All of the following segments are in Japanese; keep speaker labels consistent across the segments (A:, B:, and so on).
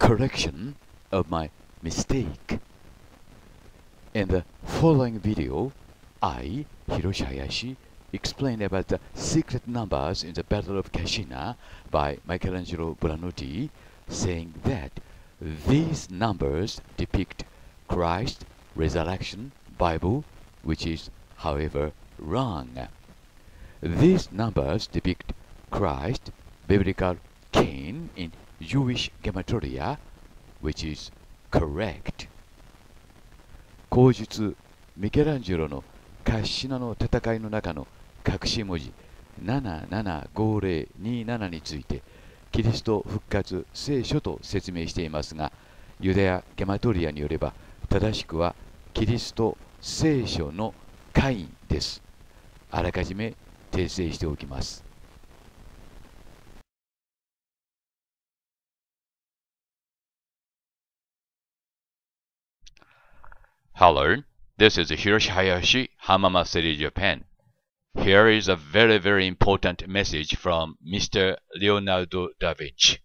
A: correction of my mistake. In the following video, I, Hiroshi Hayashi, explain about the secret numbers in the Battle of Kashina by Michelangelo Buonarroti, saying that these numbers depict Christ, resurrection, Bible, which is, however, wrong. These numbers depict Christ, biblical Cain in Jewish gematria, which is correct. 口述ミケランジェロのカッシナの戦いの中の隠し文字775027についてキリスト復活聖書と説明していますがユダヤ・ゲマトリアによれば正しくはキリスト聖書の会員ですあらかじめ訂正しておきます
B: Hello, this is Hiroshi Hayashi, Hamama City, Japan. Here is a very, very important message from Mr. Leonardo da Vinci.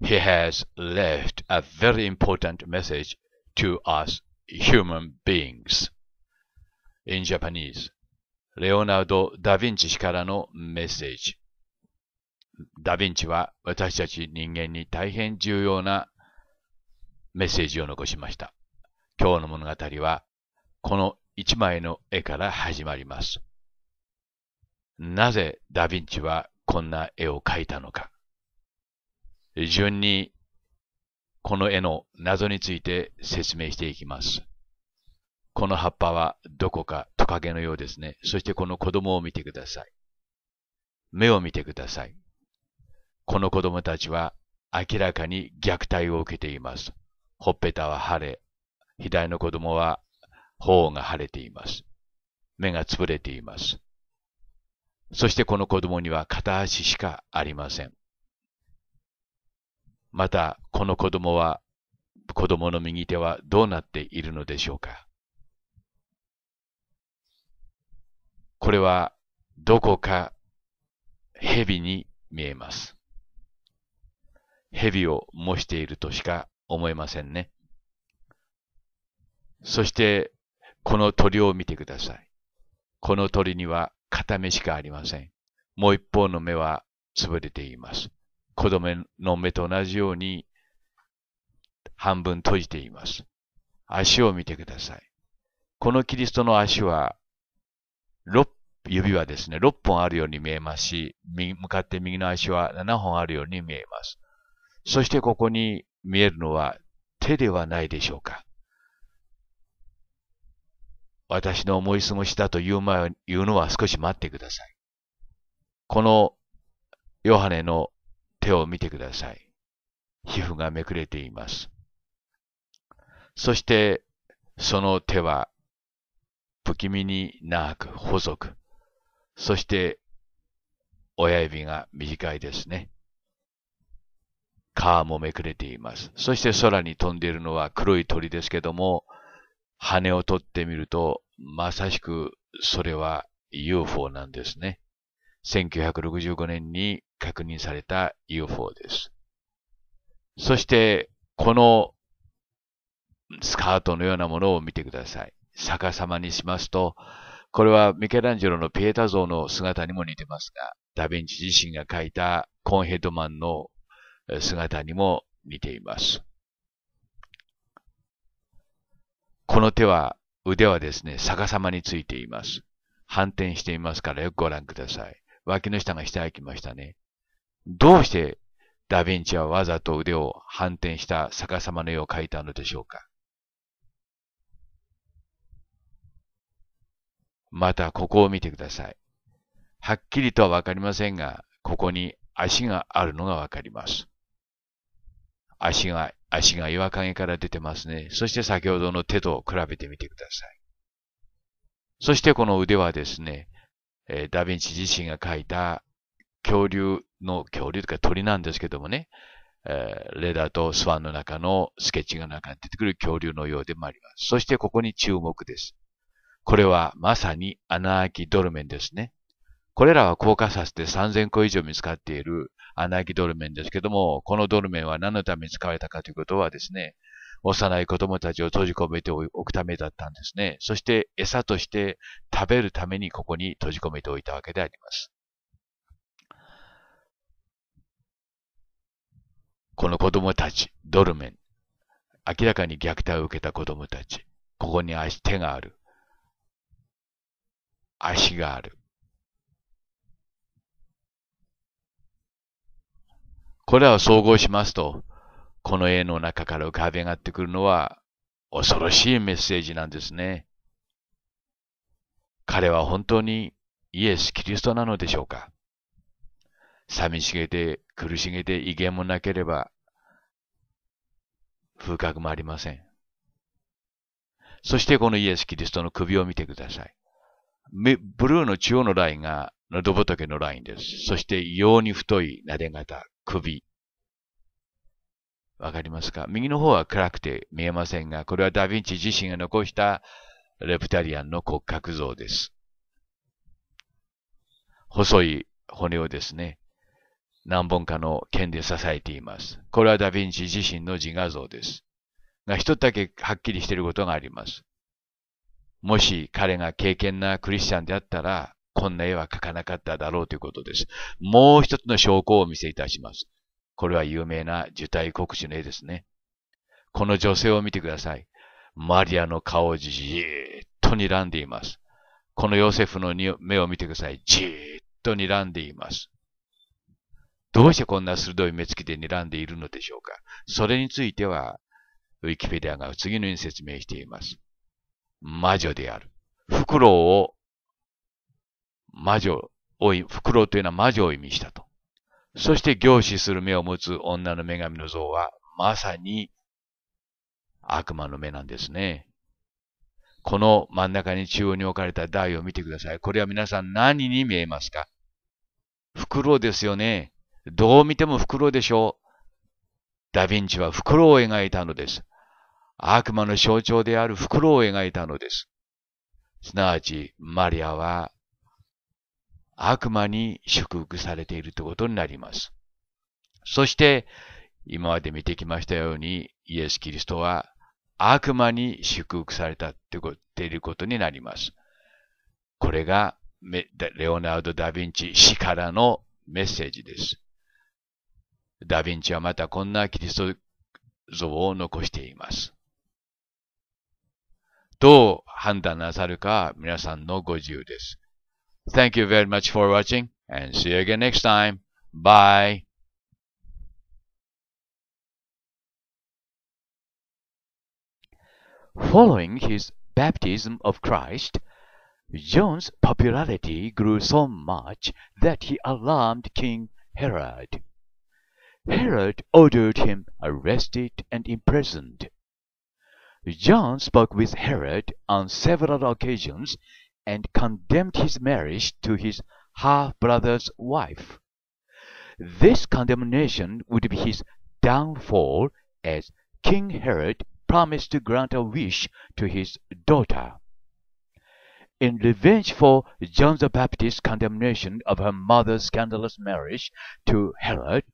B: He has left a very important message to us human beings. In Japanese, レオナルド・ダ・ヴィンチ氏からのメッセージ。ダ・ヴィンチは私たち人間に大変重要なメッセージを残しました。今日の物語は、この一枚の絵から始まります。なぜダヴィンチはこんな絵を描いたのか。順に、この絵の謎について説明していきます。この葉っぱはどこかトカゲのようですね。そしてこの子供を見てください。目を見てください。この子供たちは明らかに虐待を受けています。ほっぺたは腫れ、左の子供は頬が腫れています。目がつぶれています。そしてこの子供には片足しかありません。また、この子供は、子供の右手はどうなっているのでしょうかこれは、どこか蛇に見えます。蛇を模しているとしか思えませんね。そして、この鳥を見てください。この鳥には片目しかありません。もう一方の目は潰れています。子供の目と同じように半分閉じています。足を見てください。このキリストの足は、6指はですね、6本あるように見えますし、向かって右の足は7本あるように見えます。そしてここに見えるのは手ではないでしょうか。私の思い過ごしだという前言うのは少し待ってください。このヨハネの手を見てください。皮膚がめくれています。そして、その手は不気味に長く細く、そして親指が短いですね。皮もめくれています。そして空に飛んでいるのは黒い鳥ですけども、羽を取ってみると、まさしくそれは UFO なんですね。1965年に確認された UFO です。そして、このスカートのようなものを見てください。逆さまにしますと、これはミケランジェロのピエタ像の姿にも似てますが、ダヴィンチ自身が描いたコンヘッドマンの姿にも似ています。この手は、腕はですね、逆さまについています。反転していますからよくご覧ください。脇の下が下へきましたね。どうしてダヴィンチはわざと腕を反転した逆さまの絵を描いたのでしょうか？またここを見てください。はっきりとはわかりませんが、ここに足があるのがわかります。足が、足が岩陰から出てますね。そして先ほどの手と比べてみてください。そしてこの腕はですね、えーダヴィンチ自身が描いた恐竜の、恐竜というか鳥なんですけどもね、えーレダーとスワンの中のスケッチが中に出てくる恐竜のようでもあります。そしてここに注目です。これはまさに穴あきドルメンですね。これらは硬化させて3000個以上見つかっている穴あきドルメンですけども、このドルメンは何のために使われたかということはですね、幼い子供たちを閉じ込めておくためだったんですね。そして餌として食べるためにここに閉じ込めておいたわけであります。この子供たち、ドルメン、明らかに虐待を受けた子供たち、ここに足、手がある。足がある。これらを総合しますと、この絵の中から浮かび上がってくるのは恐ろしいメッセージなんですね。彼は本当にイエス・キリストなのでしょうか？寂しげで苦しげで威厳もなければ風格もありません。そしてこのイエス・キリストの首を見てください。ブルーの中央のラインが喉仏のラインです。そして異様に太い撫で型、首。わかりますか？右の方は暗くて見えませんが、これはダヴィンチ自身が残したレプタリアンの骨格像です。細い骨をですね、何本かの剣で支えています。これはダヴィンチ自身の自画像です。が一つだけはっきりしていることがあります。もし彼が敬虔なクリスチャンであったら、こんな絵は描かなかっただろうということです。もう一つの証拠をお見せいたします。これは有名な受胎国主の絵ですね。この女性を見てください。マリアの顔をじーっと睨んでいます。このヨセフの目を見てください。じーっと睨んでいます。どうしてこんな鋭い目つきで睨んでいるのでしょうかそれについては、ウィキペディアが次のように説明しています。魔女である。フクロウを、魔女を、フクロウというのは魔女を意味したと。そして凝視する目を持つ女の女神の像は、まさに悪魔の目なんですね。この真ん中に中央に置かれた台を見てください。これは皆さん何に見えますか？フクロウですよね。どう見ても袋でしょう。ダヴィンチは袋を描いたのです。悪魔の象徴である袋を描いたのです。すなわち、マリアは悪魔に祝福されているということになります。そして、今まで見てきましたように、イエス・キリストは悪魔に祝福されたといることになります。これがレオナルド・ダ・ヴィンチ死からのメッセージです。ダヴィンチはまたこんなキリスト像を残しています。どう判断なさるか皆さんのご自由です。Thank you very much for watching and see you again next time. Bye.
A: Following his baptism of Christ, John's popularity grew so much that he alarmed King Herod. Herod ordered him arrested and imprisoned. John spoke with Herod on several occasions and condemned his marriage to his half-brother's wife. This condemnation would be his downfall as King Herod promised to grant a wish to his daughter. In revenge for John the Baptist's condemnation of her mother's scandalous marriage to Herod,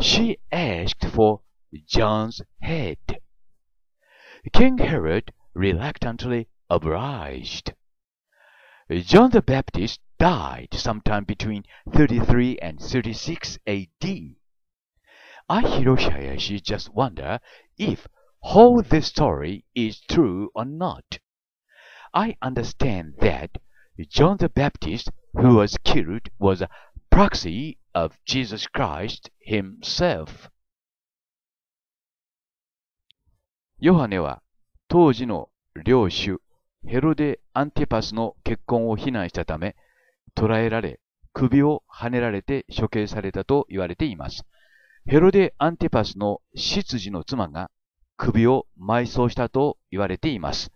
A: she asked for John's head. King Herod reluctantly obliged. John the Baptist died sometime between 33 and 36 AD. I, Hiroshi Hayashi, just wonder if how this story is true or not. I understand that John the Baptist, who was killed, was a proxy of Jesus Christ himself. ヨハネは当時の領主 ヘロデ・アンティパスの結婚を非難したため捕らえられ首をはねられて処刑されたと言われています。ヘロデ・アンティパスの執事の妻が首を埋葬したと言われています。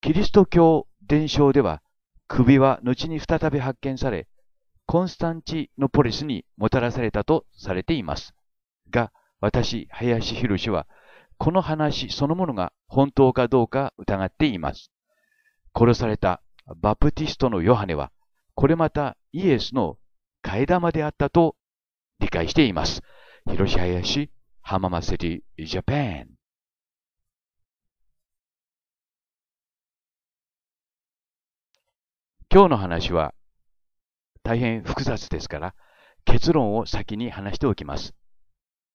A: キリスト教伝承では首は後に再び発見されコンスタンチノポリスにもたらされたとされています。が、私、林博士は、この話そのものが本当かどうか疑っています。殺されたバプティストのヨハネは、これまたイエスの替え玉であったと理解しています。広島市浜松セティ、ジャパン。今日の話は大変複雑ですから、結論を先に話しておきます。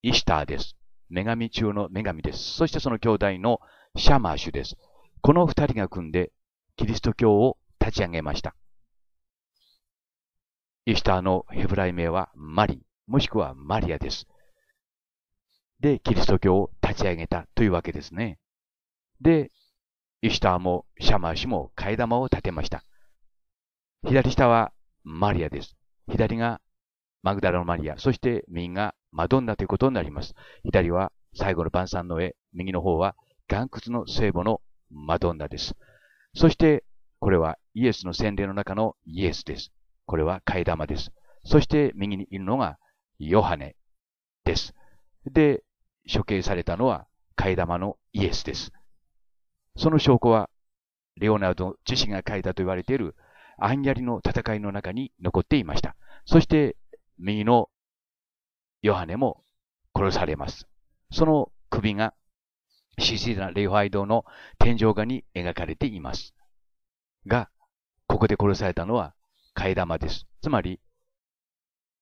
A: イシターです。女神中の女神です。そしてその兄弟のシャマーシュです。この二人が組んでキリスト教を立ち上げました。イシターのヘブライ名はマリ、もしくはマリアです。で、キリスト教を立ち上げたというわけですね。で、イシターもシャマーシュも替え玉を立てました。左下はマリアです。左がマグダラのマリア、そして右がマドンナということになります。左は最後の晩餐の絵、右の方は岩窟の聖母のマドンナです。そして、これはイエスの洗礼の中のイエスです。これは替え玉です。そして右にいるのがヨハネです。で、処刑されたのは替え玉のイエスです。その証拠は、レオナルド自身が書いたと言われているアンギャリの戦いの中に残っていました。そして、右のヨハネも殺されます。その首がシシな礼拝堂の天井画に描かれています。が、ここで殺されたのは替え玉です。つまり、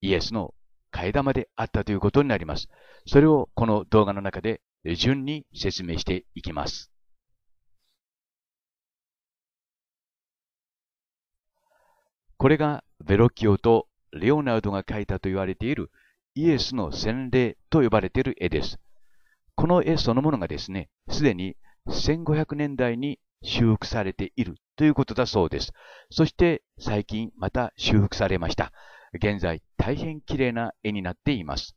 A: イエスの替え玉であったということになります。それをこの動画の中で順に説明していきます。これがベロッキオとレオナルドが描いたと言われているイエスの洗礼と呼ばれている絵です。この絵そのものがですね、すでに1500年代に修復されているということだそうです。そして最近また修復されました。現在大変綺麗な絵になっています。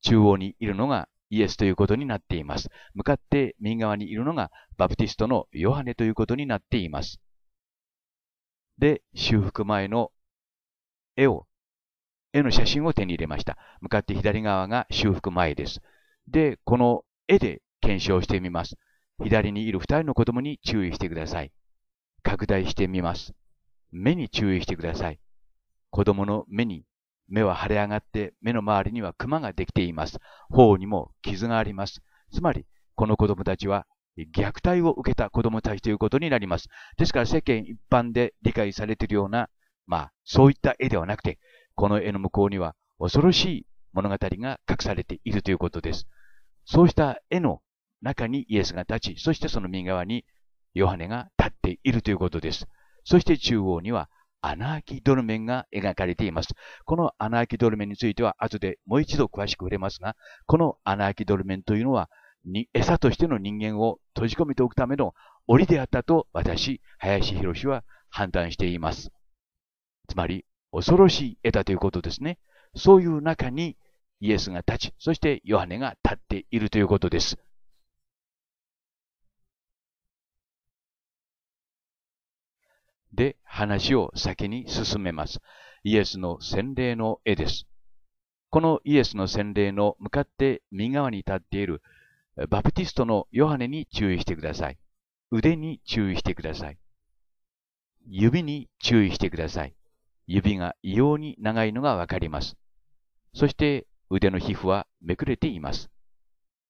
A: 中央にいるのがイエスということになっています。向かって右側にいるのがバプティストのヨハネということになっています。で、修復前の絵を、絵の写真を手に入れました。向かって左側が修復前です。で、この絵で検証してみます。左にいる二人の子供に注意してください。拡大してみます。目に注意してください。子供の目に、目は腫れ上がって目の周りにはクマができています。頬にも傷があります。つまり、この子供たちは虐待を受けた子供たちということになります。ですから世間一般で理解されているような、まあ、そういった絵ではなくて、この絵の向こうには恐ろしい物語が隠されているということです。そうした絵の中にイエスが立ち、そしてその右側にヨハネが立っているということです。そして中央にはアナーキドルメンが描かれています。このアナーキドルメンについては後でもう一度詳しく触れますが、このアナーキドルメンというのは餌としての人間を閉じ込めておくための檻であったと私、林博は判断しています。つまり、恐ろしい絵だということですね。そういう中にイエスが立ち、そしてヨハネが立っているということです。で、話を先に進めます。イエスの洗礼の絵です。このイエスの洗礼の向かって右側に立っているバプティストのヨハネに注意してください。腕に注意してください。指に注意してください。指が異様に長いのがわかります。そして腕の皮膚はめくれています。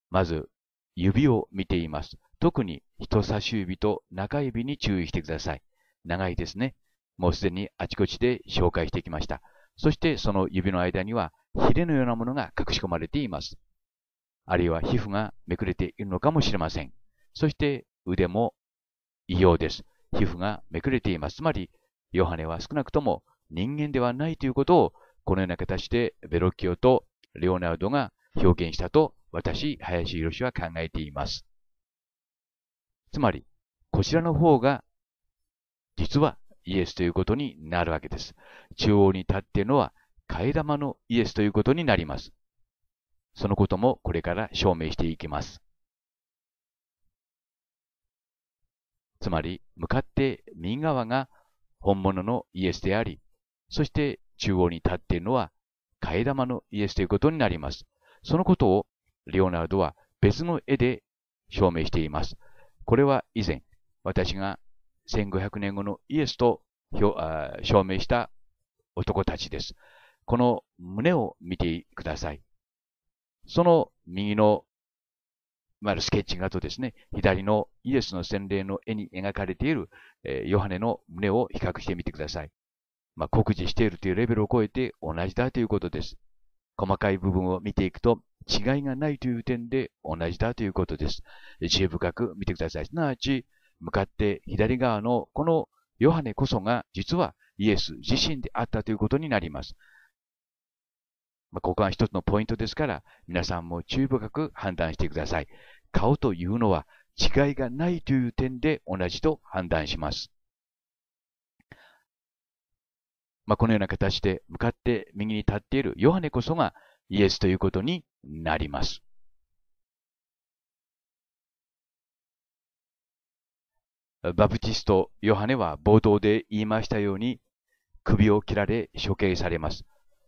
A: まず、指を見ています。特に人差し指と中指に注意してください。長いですね。もうすでにあちこちで紹介してきました。そしてその指の間にはヒレのようなものが隠し込まれています。あるいは皮膚がめくれているのかもしれません。そして腕も異様です。皮膚がめくれています。つまり、ヨハネは少なくとも人間ではないということを、このような形でベロッキオとレオナルドが表現したと、私、林博は考えています。つまり、こちらの方が、実はイエスということになるわけです。中央に立っているのは、替え玉のイエスということになります。そのこともこれから証明していきます。つまり、向かって右側が本物のイエスであり、そして中央に立っているのは替え玉のイエスということになります。そのことをレオナルドは別の絵で証明しています。これは以前、私が1500年後のイエスと証明した男たちです。この胸を見てください。その右の、いわゆるスケッチ画とですね、左のイエスの洗礼の絵に描かれている、え、ヨハネの胸を比較してみてください。まあ、酷似しているというレベルを超えて同じだということです。細かい部分を見ていくと違いがないという点で同じだということです。知恵深く見てください。すなわち、向かって左側のこのヨハネこそが実はイエス自身であったということになります。まあ、ここが一つのポイントですから、皆さんも注意深く判断してください。顔というのは違いがないという点で同じと判断します。まあ、このような形で向かって右に立っているヨハネこそがイエスということになります。バプティスト、ヨハネは冒頭で言いましたように、首を切られ処刑されます。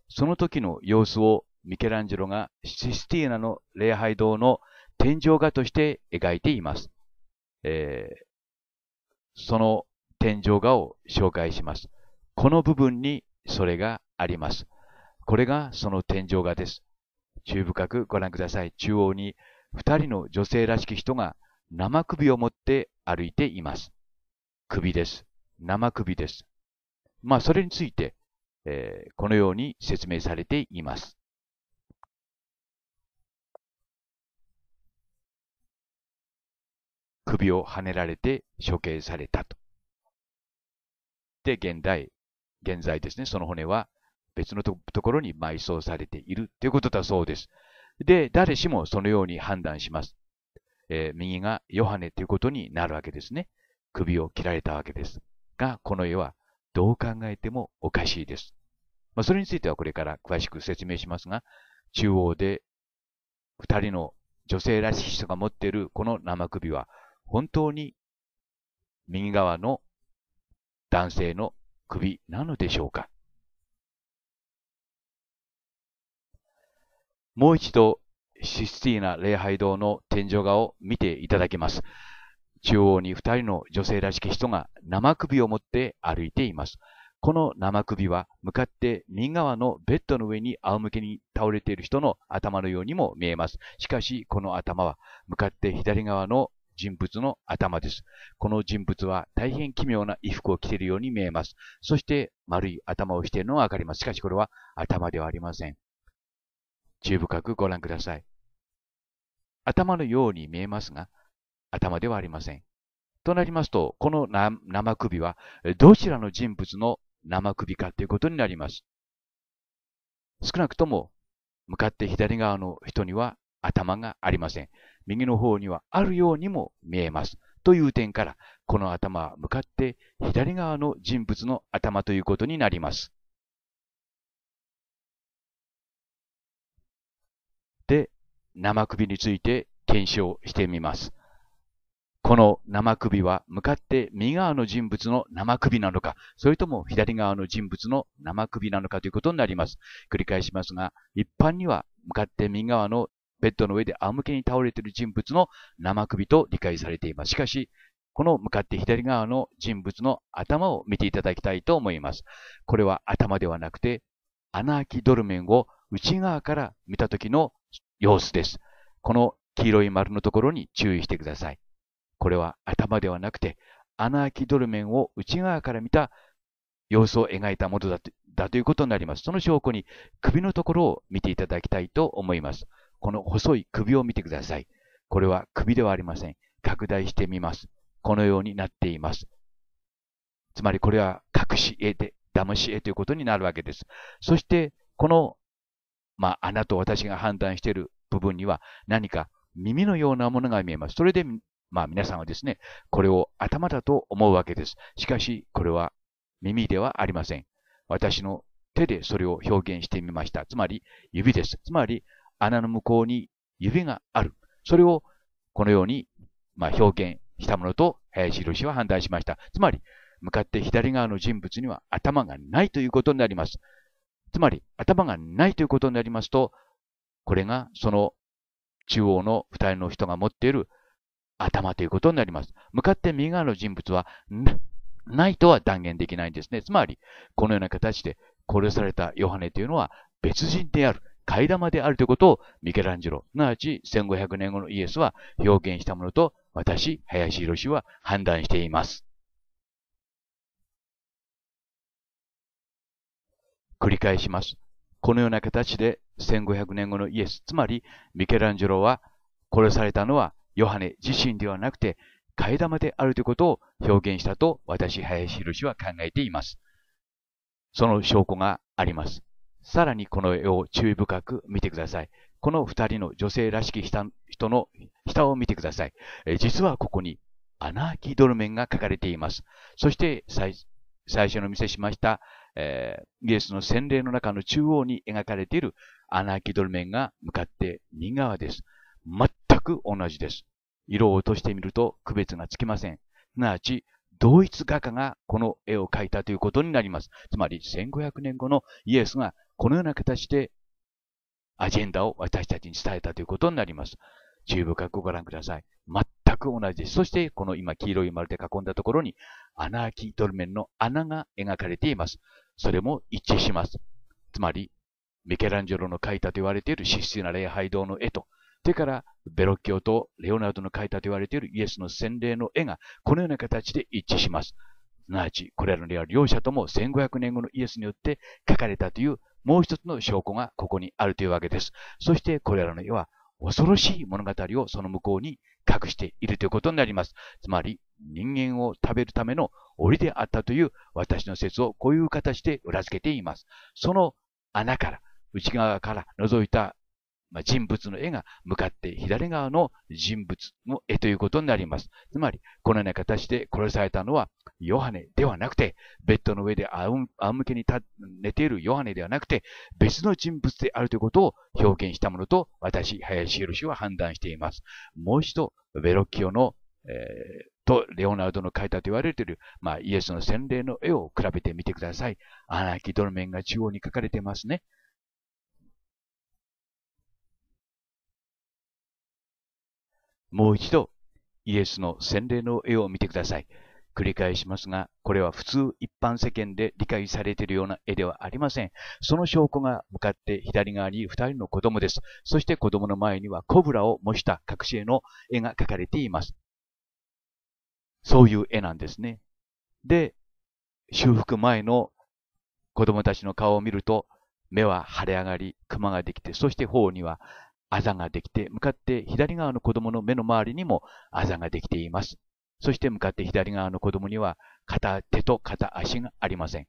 A: その時の様子をミケランジェロがシスティーナの礼拝堂の天井画として描いています。えー、その天井画を紹介します。この部分にそれがあります。これがその天井画です。注意深くご覧ください。中央に二人の女性らしき人が生首を持って歩いています。首です。生首です。まあ、それについて、えー、このように説明されています。首をはねられて処刑されたと。で、現代、現在ですね、その骨は別のところに埋葬されているということだそうです。で、誰しもそのように判断します。えー、右がヨハネということになるわけですね。首を切られたわけです。が、この絵はどう考えてもおかしいです。まあ、それについてはこれから詳しく説明しますが、中央で二人の女性らしい人が持っているこの生首は、本当に右側の男性の首なのでしょうか？もう一度システィーナ礼拝堂の天井画を見ていただきます。中央に二人の女性らしき人が生首を持って歩いています。この生首は向かって右側のベッドの上に仰向けに倒れている人の頭のようにも見えます。しかし、この頭は向かって左側の人物の頭です。この人物は大変奇妙な衣服を着ているように見えます。そして丸い頭をしているのがわかります。しかしこれは頭ではありません。注意深くご覧ください。頭のように見えますが、頭ではありません。となりますと、この生首は、どちらの人物の生首かということになります。少なくとも、向かって左側の人には頭がありません。右の方にはあるようにも見えます。という点から、この頭は向かって左側の人物の頭ということになります。で、生首について検証してみます。この生首は向かって右側の人物の生首なのか、それとも左側の人物の生首なのかということになります。繰り返しますが、一般には向かって右側のベッドの上で仰向けに倒れている人物の生首と理解されています。しかし、この向かって左側の人物の頭を見ていただきたいと思います。これは頭ではなくて、穴開きドルメンを内側から見た時の様子です。この黄色い丸のところに注意してください。これは頭ではなくて、穴開きドルメンを内側から見た様子を描いたものだとだということになります。その証拠に首のところを見ていただきたいと思います。この細い首を見てください。これは首ではありません。拡大してみます。このようになっています。つまりこれは隠し絵で、騙し絵ということになるわけです。そして、この、まあ、穴と私が判断している部分には何か耳のようなものが見えます。それで、まあ皆さんはですね、これを頭だと思うわけです。しかし、これは耳ではありません。私の手でそれを表現してみました。つまり、指です。つまり、穴の向こうに指がある。それをこのように、まあ、表現したものと林博は判断しました。つまり、向かって左側の人物には頭がないということになります。つまり、頭がないということになりますと、これがその中央の二人の人が持っている頭ということになります。向かって右側の人物はないとは断言できないんですね。つまり、このような形で殺されたヨハネというのは別人である、替え玉であるということをミケランジェロ、すなわち1500年後のイエスは表現したものと私、林博は判断しています。繰り返します。このような形で1500年後のイエス、つまりミケランジェロは殺されたのはヨハネ自身ではなくて替え玉であるということを表現したと私、林博は考えています。その証拠があります。さらにこの絵を注意深く見てください。この二人の女性らしき人の下を見てください。実はここにアナーキドルメンが書かれています。そして最初の見せしました、えー、イエスの洗礼の中の中央に描かれているアナーキドルメンが向かって右側です。全く同じです。色を落としてみると区別がつきません。すなわち、同一画家がこの絵を描いたということになります。つまり、1500年後のイエスがこのような形でアジェンダを私たちに伝えたということになります。注意深くご覧ください。全く同じです。そして、この今黄色い丸で囲んだところに、アナーキードルメンの穴が描かれています。それも一致します。つまり、ミケランジェロの描いたと言われている質素な礼拝堂の絵と、それから、ベロッキオとレオナルドの描いたと言われているイエスの洗礼の絵が、このような形で一致します。すなわち、これらの両者とも1500年後のイエスによって描かれたというもう一つの証拠がここにあるというわけです。そしてこれらの絵は恐ろしい物語をその向こうに隠しているということになります。つまり人間を食べるための檻であったという私の説をこういう形で裏付けています。その穴から、内側から覗いたまあ、人物の絵が向かって左側の人物の絵ということになります。つまり、このような形で殺されたのはヨハネではなくて、ベッドの上で仰向けに寝ているヨハネではなくて、別の人物であるということを表現したものと、私、林博は判断しています。もう一度、ベロッキオの、えー、と、レオナルドの描いたと言われている、まあ、イエスの洗礼の絵を比べてみてください。アナキドルメンが中央に描かれてますね。もう一度、イエスの洗礼の絵を見てください。繰り返しますが、これは普通一般世間で理解されているような絵ではありません。その証拠が向かって左側に二人の子供です。そして子供の前にはコブラを模した隠し絵の絵が描かれています。そういう絵なんですね。で、修復前の子供たちの顔を見ると、目は腫れ上がり、クマができて、そして頬にはあざができて、向かって左側の子供の目の周りにもあざができています。そして向かって左側の子供には片手と片足がありません。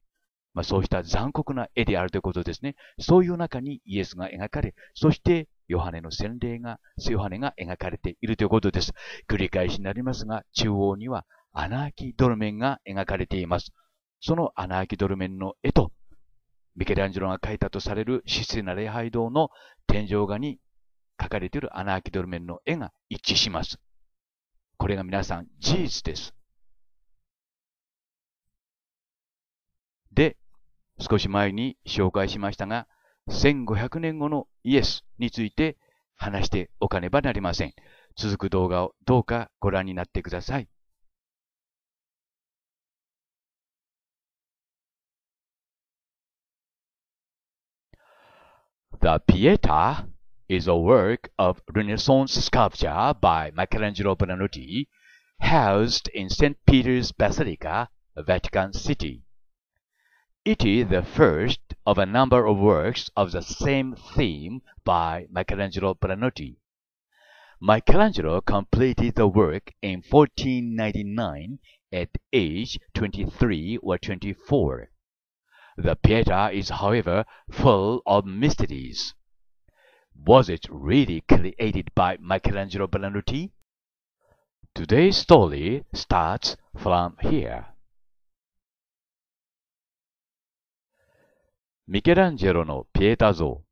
A: まあ、そうした残酷な絵であるということですね。そういう中にイエスが描かれ、そしてヨハネの洗礼が、セヨハネが描かれているということです。繰り返しになりますが、中央にはアナーキドルメンが描かれています。そのアナーキドルメンの絵と、ミケランジェロが描いたとされる質素な礼拝堂の天井画に書かれているアナーキドルメンの絵が一致します。これが皆さん事実です。で、少し前に紹介しましたが、1500年後のイエスについて話しておかねばなりません。続く動画をどうかご覧になってください。The Pieta is a work of Renaissance sculpture by Michelangelo Buonarroti, housed in St. Peter's Basilica, Vatican City. It is the first of a number of works of the same theme by Michelangelo Buonarroti. Michelangelo completed the work in 1499 at age 23 or 24. The Pieta is, however, full of mysteries. Was it really created by Michelangelo Buonarroti? Today's story starts from here. ミケランジェロのピエタ像。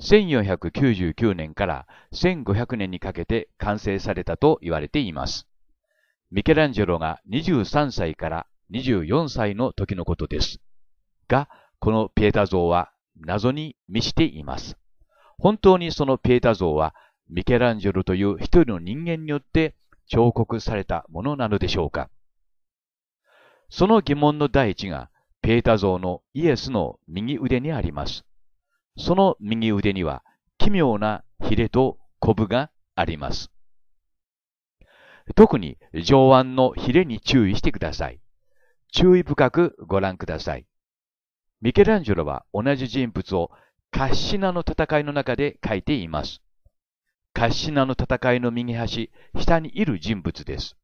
A: 1499年から1500年にかけて完成されたと言われています。ミケランジェロが23歳から24歳の時のことです。が、このピエタ像は謎に満ちています。本当にそのピエタ像はミケランジェロという一人の人間によって彫刻されたものなのでしょうかその疑問の第一が、ペータ像のイエスの右腕にあります。その右腕には奇妙なヒレとコブがあります。特に上腕のヒレに注意してください。注意深くご覧ください。ミケランジェロは同じ人物をカッシナの戦いの中で書いています。カッシナの戦いの右端、下にいる人物です。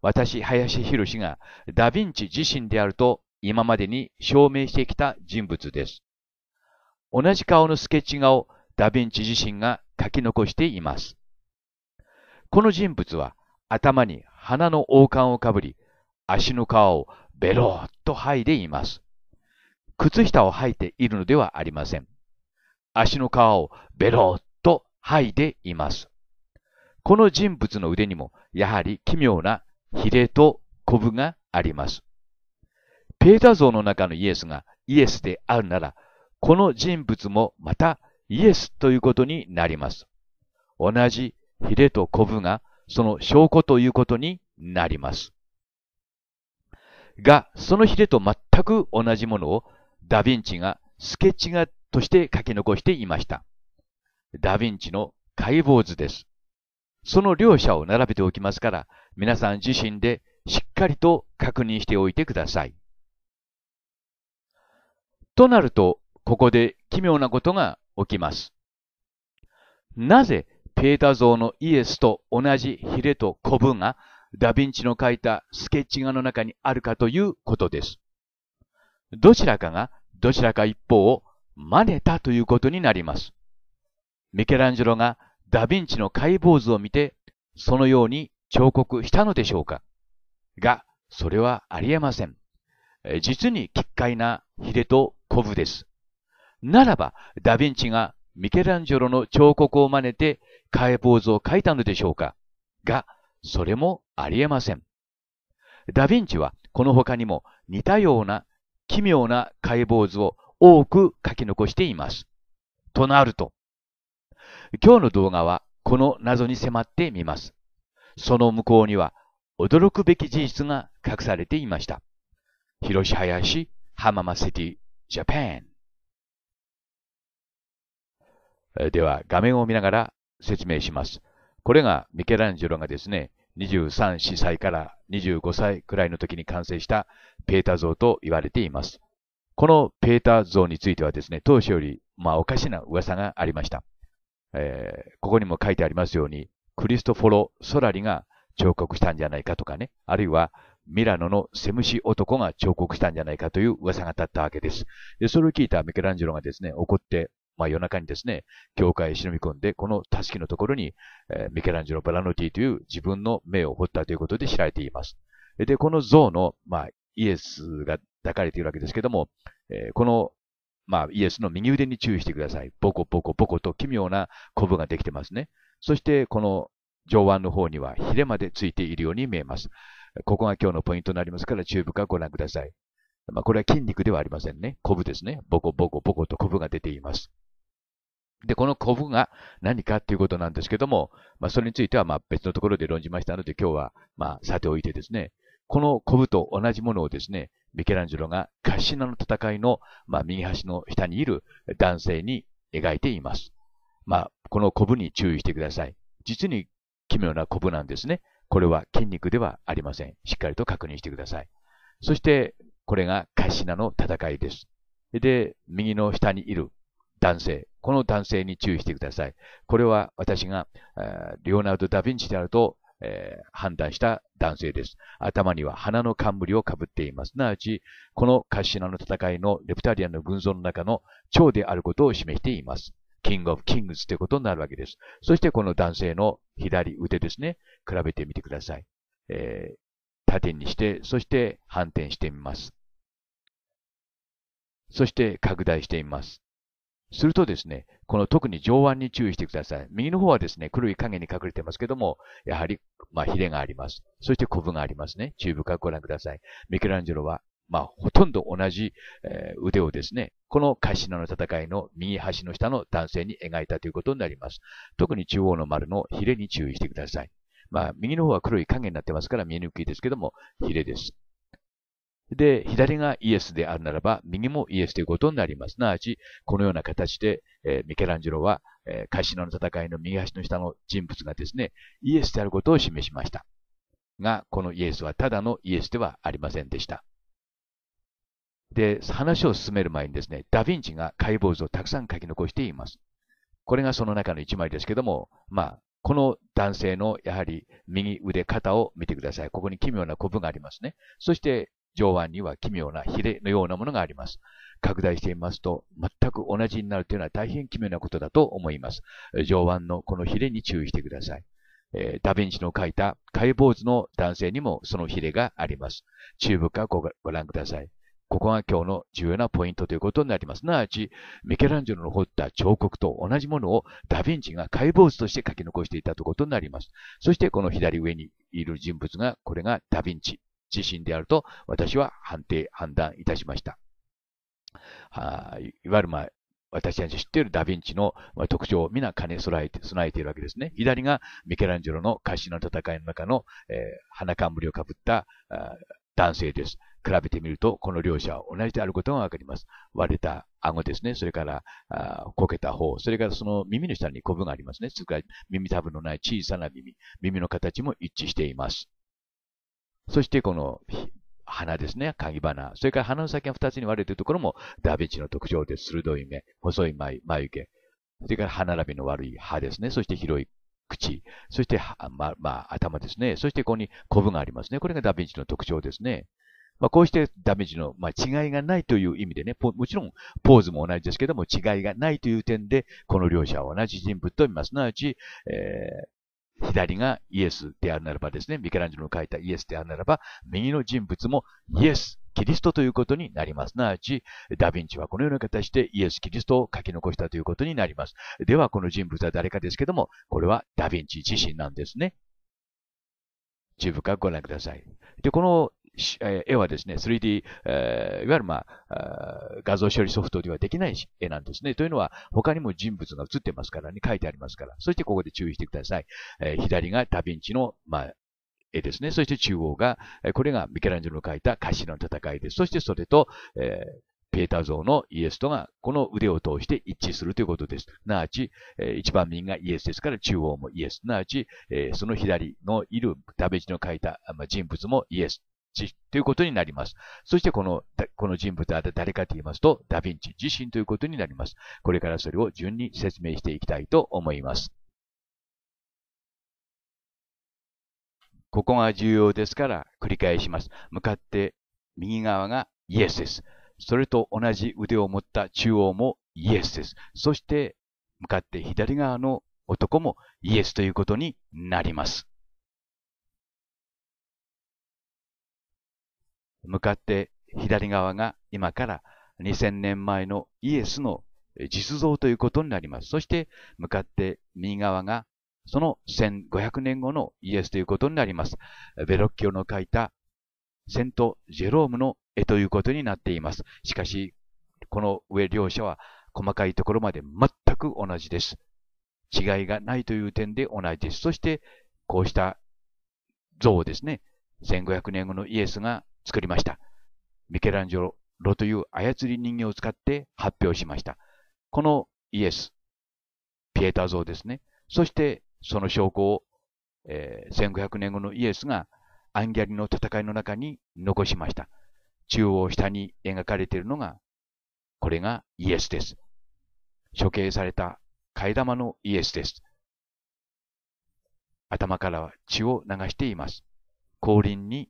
A: 私、林博士がダヴィンチ自身であると今までに証明してきた人物です。同じ顔のスケッチ画をダヴィンチ自身が書き残しています。この人物は頭に鼻の王冠をかぶり、足の皮をベローっと剥いでいます。靴下を履いているのではありません。足の皮をベローっと剥いでいます。この人物の腕にもやはり奇妙なヒレとコブがあります。ペータ像の中のイエスがイエスであるなら、この人物もまたイエスということになります。同じヒレとコブがその証拠ということになります。が、そのヒレと全く同じものをダヴィンチがスケッチ画として書き残していました。ダヴィンチの解剖図です。その両者を並べておきますから、皆さん自身でしっかりと確認しておいてください。となると、ここで奇妙なことが起きます。なぜペータ像のイエスと同じヒレとコブがダヴィンチの描いたスケッチ画の中にあるかということです。どちらかがどちらか一方を真似たということになります。ミケランジェロがダヴィンチの解剖図を見てそのように彫刻したのでしょうかが、それはありえません。実に奇怪なヒレとコブです。ならば、ダヴィンチがミケランジェロの彫刻を真似て解剖図を描いたのでしょうかが、それもありえません。ダヴィンチはこの他にも似たような奇妙な解剖図を多く書き残しています。となると、今日の動画はこの謎に迫ってみます。その向こうには驚くべき事実が隠されていました。広し林浜松シティ、ジャパン。では、画面を見ながら説明します。これがミケランジェロがですね、23、4歳から25歳くらいの時に完成したペータ像と言われています。このペータ像についてはですね、当初より、まあ、おかしな噂がありました。えー、ここにも書いてありますように、クリストフォロ・ソラリが彫刻したんじゃないかとかね、あるいはミラノのセムシ男が彫刻したんじゃないかという噂が立ったわけです。で、それを聞いたミケランジェロがですね、怒って、まあ夜中にですね、教会へ忍び込んで、このタスキのところに、えー、ミケランジェロ・バラノティという自分の目を彫ったということで知られています。で、この像の、まあ、イエスが抱かれているわけですけども、えー、この、まあ、イエスの右腕に注意してください。ボコボコボコと奇妙なコブができてますね。そして、この上腕の方にはヒレまでついているように見えます。ここが今日のポイントになりますから注意深くご覧ください。まあ、これは筋肉ではありませんね。コブですね。ボコボコボコとコブが出ています。で、このコブが何かっていうことなんですけども、まあ、それについてはまあ別のところで論じましたので、今日はまあさておいてですね、このコブと同じものをですね、ミケランジェロがカッシナの戦いの、まあ、右端の下にいる男性に描いています。まあ、このコブに注意してください。実に奇妙なコブなんですね。これは筋肉ではありません。しっかりと確認してください。そして、これがカッシナの戦いです。で、右の下にいる男性。この男性に注意してください。これは私が、えレオナルド・ダ・ヴィンチであると、えー、判断した男性です。頭には花の冠をかぶっています。すなわち、このカシナの戦いのレプタリアンの軍曹の中の長であることを示しています。キングオブキングスということになるわけです。そしてこの男性の左腕ですね。比べてみてください。えー、縦にして、そして反転してみます。そして拡大してみます。するとですね、この特に上腕に注意してください。右の方はですね、黒い影に隠れてますけども、やはり、まあ、ヒレがあります。そしてコブがありますね。注意深くご覧ください。ミケランジェロは、まあ、ほとんど同じ、えー、腕をですね、このカシナの戦いの右端の下の男性に描いたということになります。特に中央の丸のヒレに注意してください。まあ、右の方は黒い影になってますから見えにくいですけども、ヒレです。で、左がイエスであるならば、右もイエスということになります。なわち、このような形で、えー、ミケランジェロは、えー、カシノの戦いの右端の下の人物がですね、イエスであることを示しました。が、このイエスはただのイエスではありませんでした。で、話を進める前にですね、ダヴィンチが解剖図をたくさん書き残しています。これがその中の一枚ですけども、まあ、この男性のやはり右腕、肩を見てください。ここに奇妙なコブがありますね。そして上腕には奇妙なヒレのようなものがあります。拡大してみますと、全く同じになるというのは大変奇妙なことだと思います。上腕のこのヒレに注意してください。えー、ダヴィンチの描いた解剖図の男性にもそのヒレがあります。注目かごご覧ください。ここが今日の重要なポイントということになります。すなわち、ミケランジェロの彫った彫刻と同じものをダヴィンチが解剖図として書き残していたということになります。そしてこの左上にいる人物が、これがダヴィンチ自身であると私は判定、判断いたしました。はあ、いわゆるまあ、私たち知っているダヴィンチの特徴を皆兼ね備えて、備えているわけですね。左がミケランジェロの歌詞の戦いの中の、えー、花冠をかぶった男性です。比べてみると、この両者は同じであることがわかります。割れた顎ですね。それから、あこけた方。それからその耳の下にコブがありますね。それから耳たぶのない小さな耳。耳の形も一致しています。そしてこの鼻ですね。鍵鼻。それから鼻の先が二つに割れているところもダヴィンチの特徴です。鋭い目、細い眉毛。それから歯並びの悪い歯ですね。そして広い口。そして、ま、まあ、頭ですね。そしてここにコブがありますね。これがダヴィンチの特徴ですね。まあ、こうしてダメージの、まあ、違いがないという意味でね、もちろんポーズも同じですけども、違いがないという点で、この両者は同じ人物と見ます。すなわち、えー、左がイエスであるならばですね、ミケランジェロの書いたイエスであるならば、右の人物もイエス、キリストということになります。すなわち、ダヴィンチはこのような形でイエス・キリストを書き残したということになります。では、この人物は誰かですけども、これはダヴィンチ自身なんですね。十分からご覧ください。で、この絵はですね、3D、えー、いわゆる、まあ、画像処理ソフトではできない絵なんですね。というのは、他にも人物が写ってますからね、書いてありますから。そしてここで注意してください。えー、左がダヴィンチの、まあ、絵ですね。そして中央が、これがミケランジェロの描いたカシの戦いです。そしてそれと、えー、ペーター像のイエスとが、この腕を通して一致するということです。なわち、えー、一番右がイエスですから、中央もイエス。なわち、えー、その左のいるダベジの描いた、まあ、人物もイエス。ということになります。そしてこの、この人物は誰かと言いますと、ダヴィンチ自身ということになります。これからそれを順に説明していきたいと思います。ここが重要ですから繰り返します。向かって右側がイエスです。それと同じ腕を持った中央もイエスです。そして向かって左側の男もイエスということになります。向かって左側が今から2000年前のイエスの実像ということになります。そして向かって右側がその1500年後のイエスということになります。ベロッキオの書いたセント・ジェロームの絵ということになっています。しかし、この上両者は細かいところまで全く同じです。違いがないという点で同じです。そして、こうした像をですね、1500年後のイエスが作りました。ミケランジェロという操り人形を使って発表しました。このイエス、ピエタ像ですね。そしてその証拠を、えー、1500年後のイエスがアンギャリの戦いの中に残しました。中央下に描かれているのが、これがイエスです。処刑された替え玉のイエスです。頭からは血を流しています。降臨に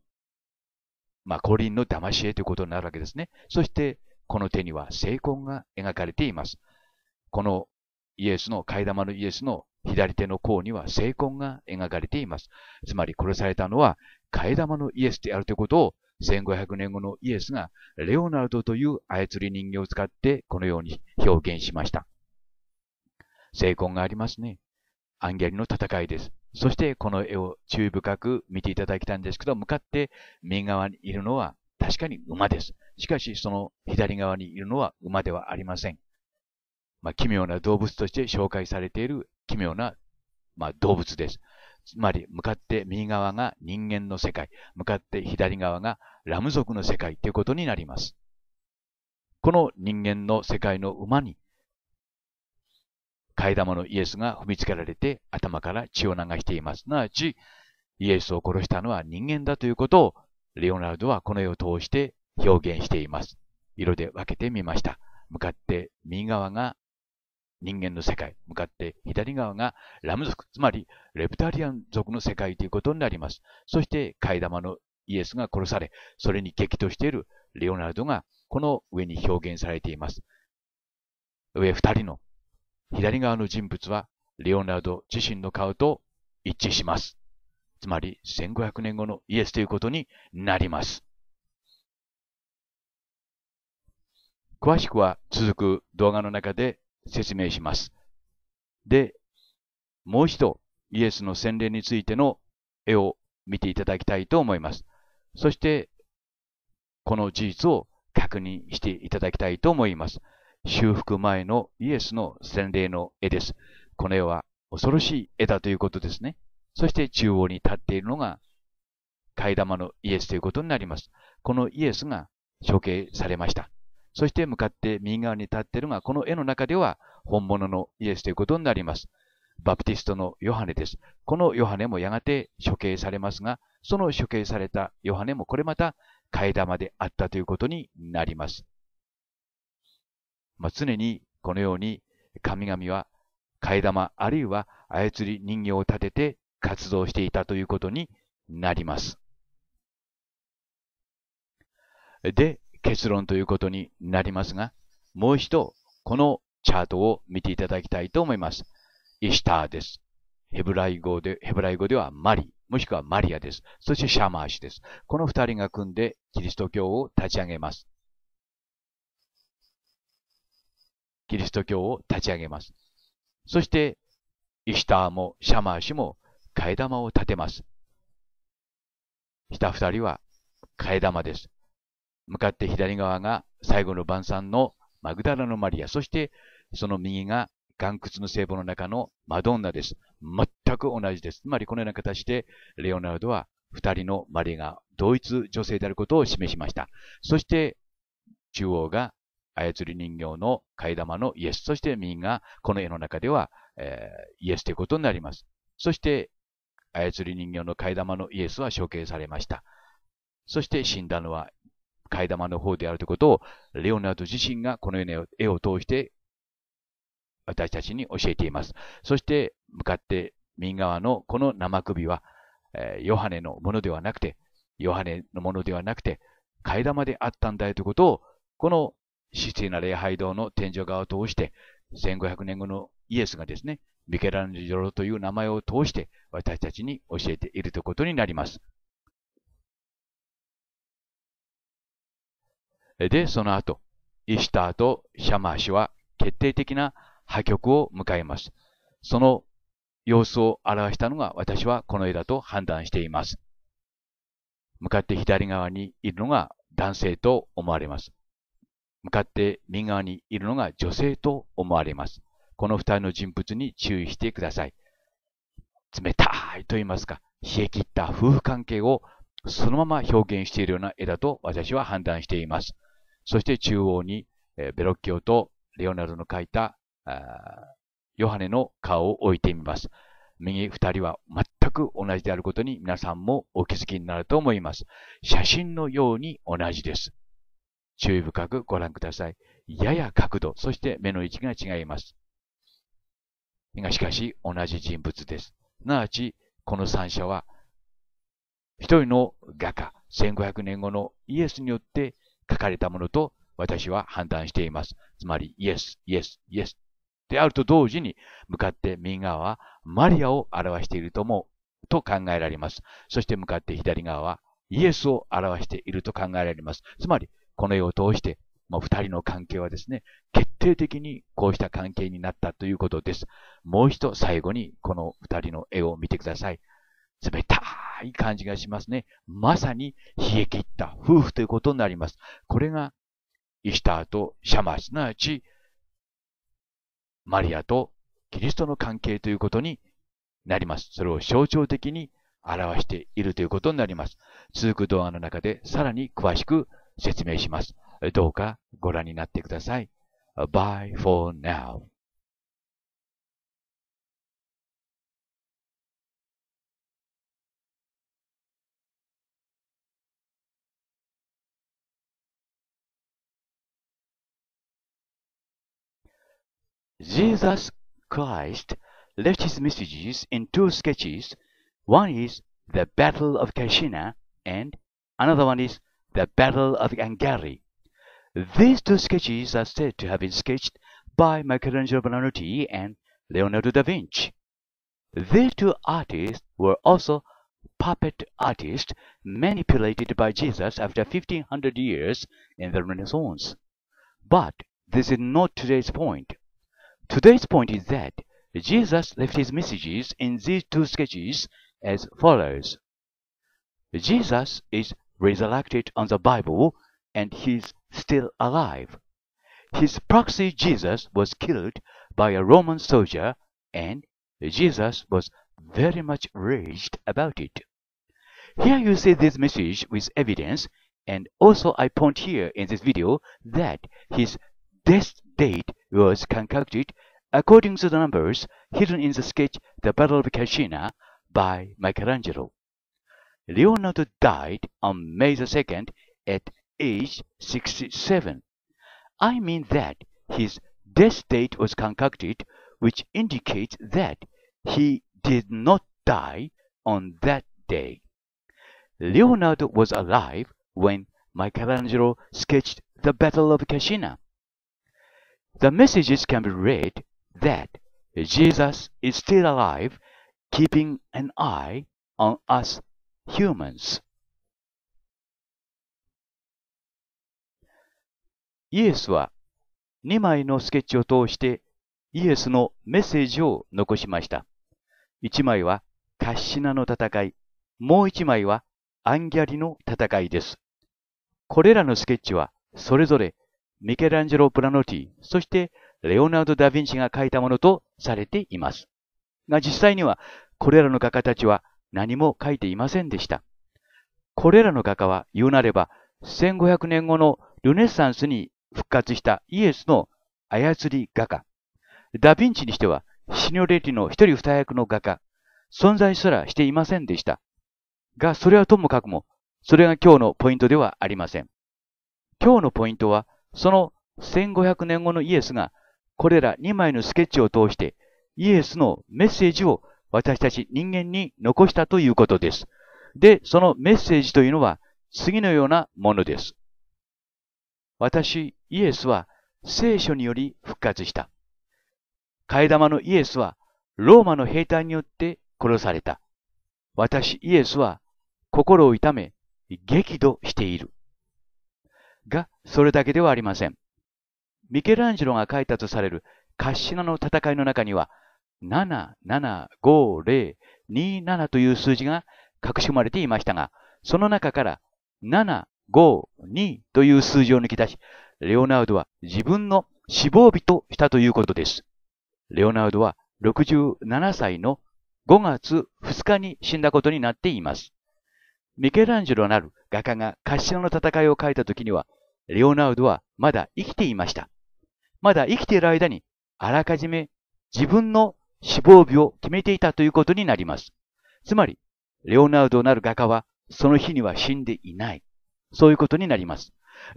A: まあ、コリンの騙し絵ということになるわけですね。そして、この手には聖痕が描かれています。このイエスの、替え玉のイエスの左手の甲には聖痕が描かれています。つまり殺されたのは替え玉のイエスであるということを1500年後のイエスがレオナルドという操り人形を使ってこのように表現しました。聖痕がありますね。アンギャリの戦いです。そしてこの絵を注意深く見ていただきたいんですけど、向かって右側にいるのは確かに馬です。しかしその左側にいるのは馬ではありません。まあ、奇妙な動物として紹介されている奇妙な、まあ、動物です。つまり、向かって右側が人間の世界、向かって左側がラム族の世界ということになります。この人間の世界の馬に、替え玉のイエスが踏みつけられて頭から血を流しています。すなわち、イエスを殺したのは人間だということを、レオナルドはこの絵を通して表現しています。色で分けてみました。向かって右側が人間の世界、向かって左側がラム族、つまりレプタリアン族の世界ということになります。そして替え玉のイエスが殺され、それに激怒しているレオナルドがこの上に表現されています。上二人の左側の人物はレオナルド自身の顔と一致します。つまり1500年後のイエスということになります。詳しくは続く動画の中で説明します。で、もう一度イエスの洗礼についての絵を見ていただきたいと思います。そして、この事実を確認していただきたいと思います。修復前のイエスの洗礼の絵です。この絵は恐ろしい絵だということですね。そして中央に立っているのが、替え玉のイエスということになります。このイエスが処刑されました。そして向かって右側に立っているのが、この絵の中では本物のイエスということになります。バプティストのヨハネです。このヨハネもやがて処刑されますが、その処刑されたヨハネもこれまた替え玉であったということになります。まあ、常にこのように神々は替え玉あるいは操り人形を立てて活動していたということになります。で、結論ということになりますが、もう一度、このチャートを見ていただきたいと思います。イシターです。ヘブライ語で、ヘブライ語ではマリ、もしくはマリアです。そしてシャマーシです。この二人が組んでキリスト教を立ち上げます。キリスト教を立ち上げます。そして、イシターもシャマーシも替え玉を立てます。下二人は替え玉です。向かって左側が最後の晩餐のマグダラのマリア、そしてその右が岩窟の聖母の中のマドンナです。全く同じです。つまりこのような形で、レオナルドは二人のマリアが同一女性であることを示しました。そして、中央が操り人形の替え玉のイエス。そして右がこの絵の中では、えー、イエスということになります。そして、操り人形の替え玉のイエスは処刑されました。そして死んだのは替え玉の方であるということを、レオナルド自身がこの絵を通して私たちに教えています。そして向かって右側のこの生首は、えー、ヨハネのものではなくて、ヨハネのものではなくて、替え玉であったんだよということを、この神聖な礼拝堂の天井側を通して、1500年後のイエスがですね、ミケランジェロという名前を通して私たちに教えているということになります。で、その後、イシターとシャマー氏は決定的な破局を迎えます。その様子を表したのが私はこの絵だと判断しています。向かって左側にいるのが男性と思われます。向かって右側にいるのが女性と思われます。この二人の人物に注意してください。冷たいと言いますか、冷え切った夫婦関係をそのまま表現しているような絵だと私は判断しています。そして中央に、ベロッキオとレオナルドの描いたヨハネの顔を置いてみます。右二人は全く同じであることに皆さんもお気づきになると思います。写真のように同じです。注意深くご覧ください。やや角度、そして目の位置が違います。がしかし同じ人物です。すなわち、この三者は、一人の画家、1500年後のイエスによって書かれたものと私は判断しています。つまり、イエス、イエス、イエスであると同時に、向かって右側はマリアを表しているとも、と考えられます。そして向かって左側はイエスを表していると考えられます。つまり、この絵を通して、もう二人の関係はですね、決定的にこうした関係になったということです。もう一度最後にこの二人の絵を見てください。冷たい感じがしますね。まさに冷え切った夫婦ということになります。これがイシターとシャマ、すなわちマリアとキリストの関係ということになります。それを象徴的に表しているということになります。続く動画の中でさらに詳しく説明します。どうかご覧になってください。Bye for now. Jesus Christ left his messages in two sketches. One is the Battle of Kashina and another one is the Battle of Angari. These two sketches are said to have been sketched by Michelangelo Buonarroti and Leonardo da Vinci. These two artists were also puppet artists manipulated by Jesus after 1500 years in the Renaissance. But this is not today's point. Today's point is that Jesus left his messages in these two sketches as follows. Jesus is resurrected on the Bible and he's still alive. His proxy Jesus was killed by a Roman soldier and Jesus was very much raged about it. Here you see this message with evidence and also I point here in this video that his death date was concocted according to the numbers hidden in the sketch The Battle of Cascina by Michelangelo. Leonardo died on May the 2nd at age 67. I mean that his death date was concocted, which indicates that he did not die on that day. Leonardo was alive when Michelangelo sketched the Battle of Cascina. The messages can be read that Jesus is still alive, keeping an eye on us humans. イエスは2枚のスケッチを通してイエスのメッセージを残しました。1枚はカッシナの戦い、もう1枚はアンギャリの戦いです。これらのスケッチはそれぞれミケランジェロ・プラノティ、そしてレオナルド・ダ・ヴィンチが描いたものとされています。が実際にはこれらの画家たちは何も描いていませんでした。これらの画家は言うなれば1500年後のルネッサンスに復活したイエスの操り画家。ダヴィンチにしては、シニョレティの一人二役の画家、存在すらしていませんでした。が、それはともかくも、それが今日のポイントではありません。今日のポイントは、その1500年後のイエスが、これら2枚のスケッチを通して、イエスのメッセージを私たち人間に残したということです。で、そのメッセージというのは、次のようなものです。私、イエスは聖書により復活した。替え玉のイエスはローマの兵隊によって殺された。私、イエスは心を痛め、激怒している。が、それだけではありません。ミケランジェロが書いたとされるカッシナの戦いの中には、775027という数字が隠し込まれていましたが、その中から7、5、2という数字を抜き出し、レオナルドは自分の死亡日としたということです。レオナルドは67歳の5月2日に死んだことになっています。ミケランジェロなる画家がカッシナの戦いを描いた時には、レオナルドはまだ生きていました。まだ生きている間に、あらかじめ自分の死亡日を決めていたということになります。つまり、レオナルドなる画家はその日には死んでいない。そういうことになります。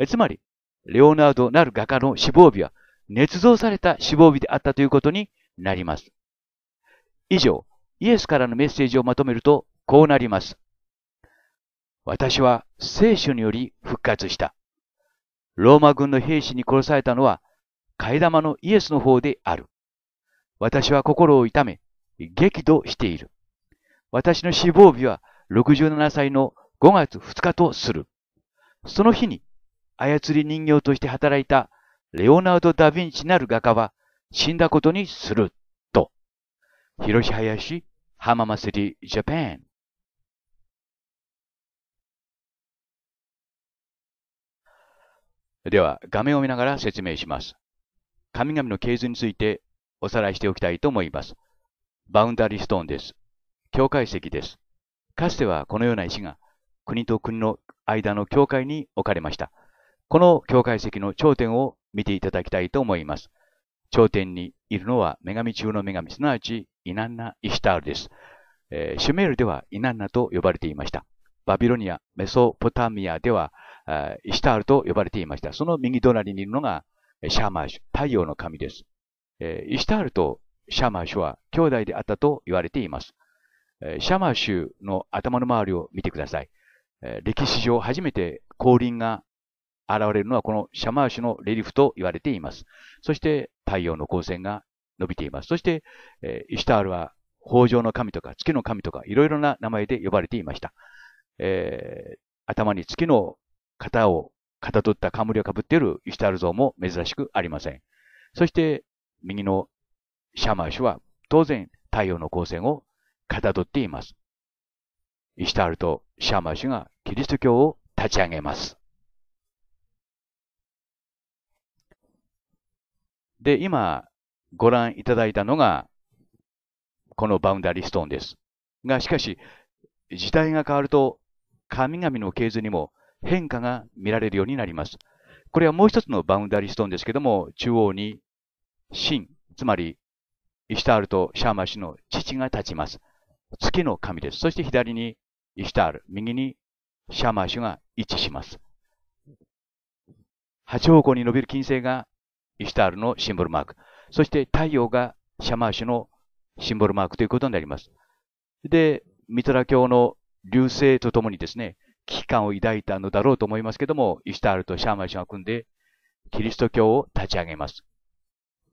A: つまり、レオナルドなる画家の死亡日は、捏造された死亡日であったということになります。以上、イエスからのメッセージをまとめると、こうなります。私は聖書により復活した。ローマ軍の兵士に殺されたのは、替え玉のイエスの方である。私は心を痛め、激怒している。私の死亡日は67歳の5月2日とする。その日に操り人形として働いたレオナルド・ダ・ヴィンチなる画家は死んだことにすると。広島林浜松リジャパン。では、画面を見ながら説明します。神々の系図についておさらいしておきたいと思います。バウンダリーストーンです。境界石です。かつてはこのような石が国と国の間の境界に置かれました。この境界石の頂点を見ていただきたいと思います。頂点にいるのは女神中の女神、すなわちイナンナ・イシュタールです。えー、シュメールではイナンナと呼ばれていました。バビロニア、メソポタミアではイシュタールと呼ばれていました。その右隣にいるのがシャーマーシュ、太陽の神です。え、イシュタールとシャマーシュは兄弟であったと言われています。え、シャマーシュの頭の周りを見てください。え、歴史上初めて降臨が現れるのはこのシャマーシュのレリフと言われています。そして太陽の光線が伸びています。そして、え、イシュタールは豊穣の神とか月の神とかいろいろな名前で呼ばれていました。えー、頭に月の型を、かたどった冠をかぶっているイシュタール像も珍しくありません。そして、右のシャマーシュは当然太陽の光線をかたどっています。イシュタールとシャマーシュがキリスト教を立ち上げます。で、今ご覧いただいたのがこのバウンダリーストーンです。が、しかし、時代が変わると神々の系図にも変化が見られるようになります。これはもう一つのバウンダリーストーンですけども、中央に神、つまりイシュタールとシャーマシの父が立ちます。月の神です。そして左にイシュタール、右にシャーマシュが位置します。八方向に伸びる金星がイシュタールのシンボルマーク。そして太陽がシャーマーシュのシンボルマークということになります。で、ミトラ教の流星とともにですね、危機感を抱いたのだろうと思いますけども、イシュタールとシャーマーシュが組んで、キリスト教を立ち上げます。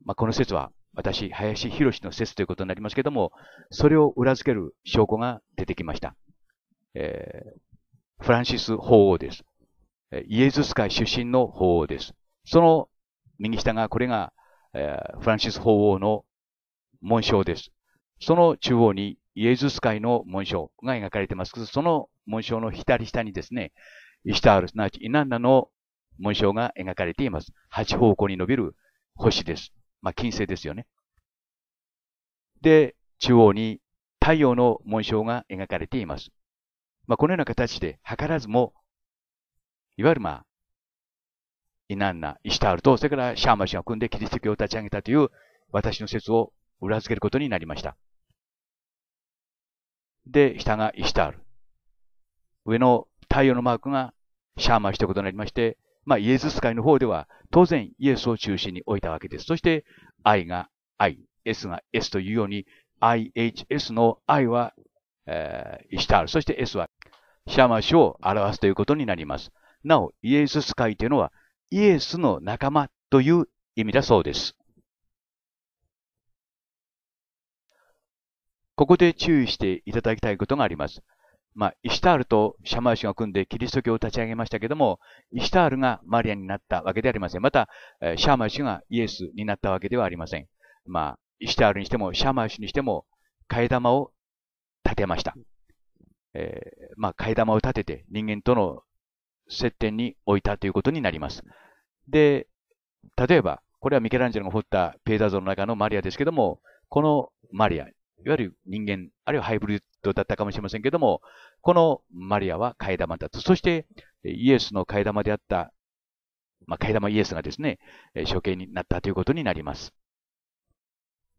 A: まあ、この説は、私、林博士の説ということになりますけども、それを裏付ける証拠が出てきました。えー、フランシス法王です。イエズス会出身の法王です。その右下が、これが、えー、フランシス法王の紋章です。その中央にイエズス会の紋章が描かれています。その紋章の左下にですね、イシタール、すなわちイナンナの紋章が描かれています。八方向に伸びる星です。まあ、金星ですよね。で、中央に太陽の紋章が描かれています。まあ、このような形で、図らずも、いわゆるまあ、イナンナ、イシタールと、それからシャーマシが組んでキリスト教を立ち上げたという私の説を裏付けることになりました。で、下がイシタール。上の太陽のマークがシャーマシということになりまして、まあ、イエズス会の方では当然イエスを中心に置いたわけです。そして I が I、S が S というように IHS の I は、えー、イシュタール。そして S はシャマシを表すということになります。なお、イエズス会というのはイエスの仲間という意味だそうです。ここで注意していただきたいことがあります。まあ、イシュタールとシャマーシュが組んでキリスト教を立ち上げましたけども、イシュタールがマリアになったわけではありません。また、シャマーシュがイエスになったわけではありません。まあ、イシュタールにしてもシャマーシュにしても、替え玉を立てました。えー、まあ、替え玉を立てて人間との接点に置いたということになります。で、例えば、これはミケランジェロが彫ったペーザ像の中のマリアですけども、このマリア、いわゆる人間、あるいはハイブリッドだったかもしれませんけども、このマリアは替え玉だと。そして、イエスの替え玉であった、まあ、替え玉イエスがですね、処刑になったということになります。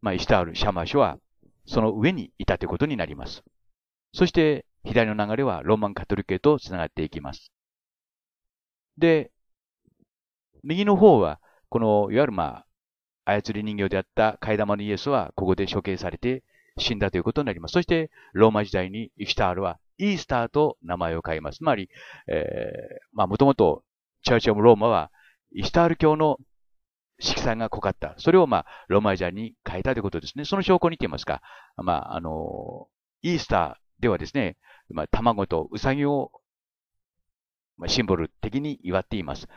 A: まあ、イシタール、シャマーシュは、その上にいたということになります。そして、左の流れはローマンカトリックへと繋がっていきます。で、右の方は、この、いわゆるまあ、操り人形であった替え玉のイエスは、ここで処刑されて死んだということになります。そして、ローマ時代にイシュタールはイースターと名前を変えます。つまり、えー、まあ、もともと、チャーチオムローマは、イシュタール教の色彩が濃かった。それを、まあ、ローマ時代に変えたということですね。その証拠にと言いますか。まあ、あの、イースターではですね、まあ、卵とウサギを、まあ、シンボル的に祝っています。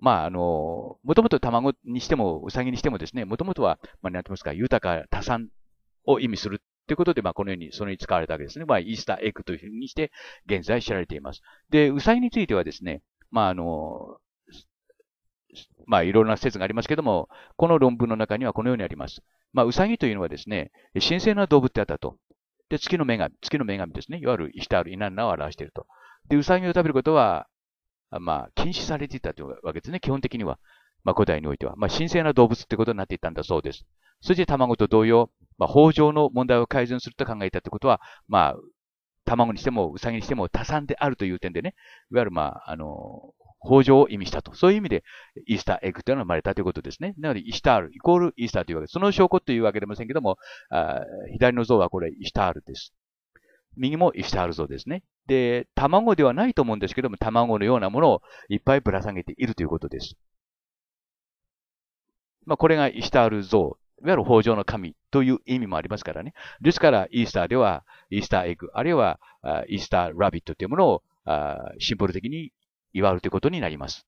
A: まあ、あの、もともと卵にしても、ウサギにしてもですね、もともとは、まあ、なんて言いますか、豊か、多産を意味するということで、まあ、このように、それに使われたわけですね。まあ、イースターエッグというふうにして、現在知られています。で、ウサギについてはですね、まあ、あの、まあ、いろいろな説がありますけども、この論文の中にはこのようにあります。まあ、ウサギというのはですね、神聖な動物であったと。で、月の女神、月の女神ですね。いわゆるイシタール、イナンナを表していると。で、ウサギを食べることは、まあ、禁止されていたというわけですね。基本的には。まあ、古代においては。まあ、神聖な動物ってことになっていたんだそうです。そして卵と同様、まあ、法上の問題を改善すると考えたということは、まあ、卵にしても、ウサギにしても多産であるという点でね、いわゆる、まあ、あの、豊穣を意味したと。そういう意味で、イースターエッグというのが生まれたということですね。なので、イスタール、イコールイースターというわけです。その証拠というわけでもませんけども、あ左の像はこれ、イスタールです。右もイスタール像ですね。で、卵ではないと思うんですけども、卵のようなものをいっぱいぶら下げているということです。まあ、これがイスタール像、いわゆる豊穣の神という意味もありますからね。ですから、イースターでは、イースターエッグ、あるいはイースターラビットというものをシンボル的に祝うということになります。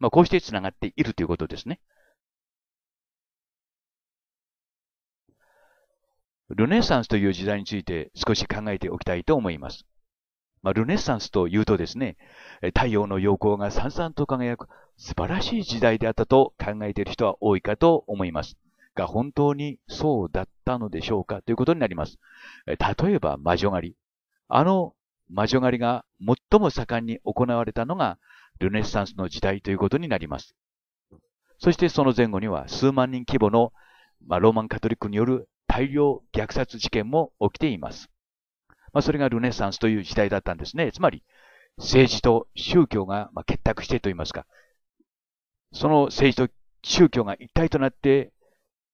A: まあ、こうして繋がっているということですね。ルネサンスという時代について少し考えておきたいと思います。まあ、ルネサンスというとですね、太陽の陽光がさんさんと輝く素晴らしい時代であったと考えている人は多いかと思います。が本当にそうだったのでしょうか？ということになります。例えば魔女狩り。あの魔女狩りが最も盛んに行われたのがルネッサンスの時代ということになります。そしてその前後には数万人規模の、まあ、ローマンカトリックによる大量虐殺事件も起きています。まあ、それがルネッサンスという時代だったんですね。つまり、政治と宗教が結託してといいますか、その政治と宗教が一体となって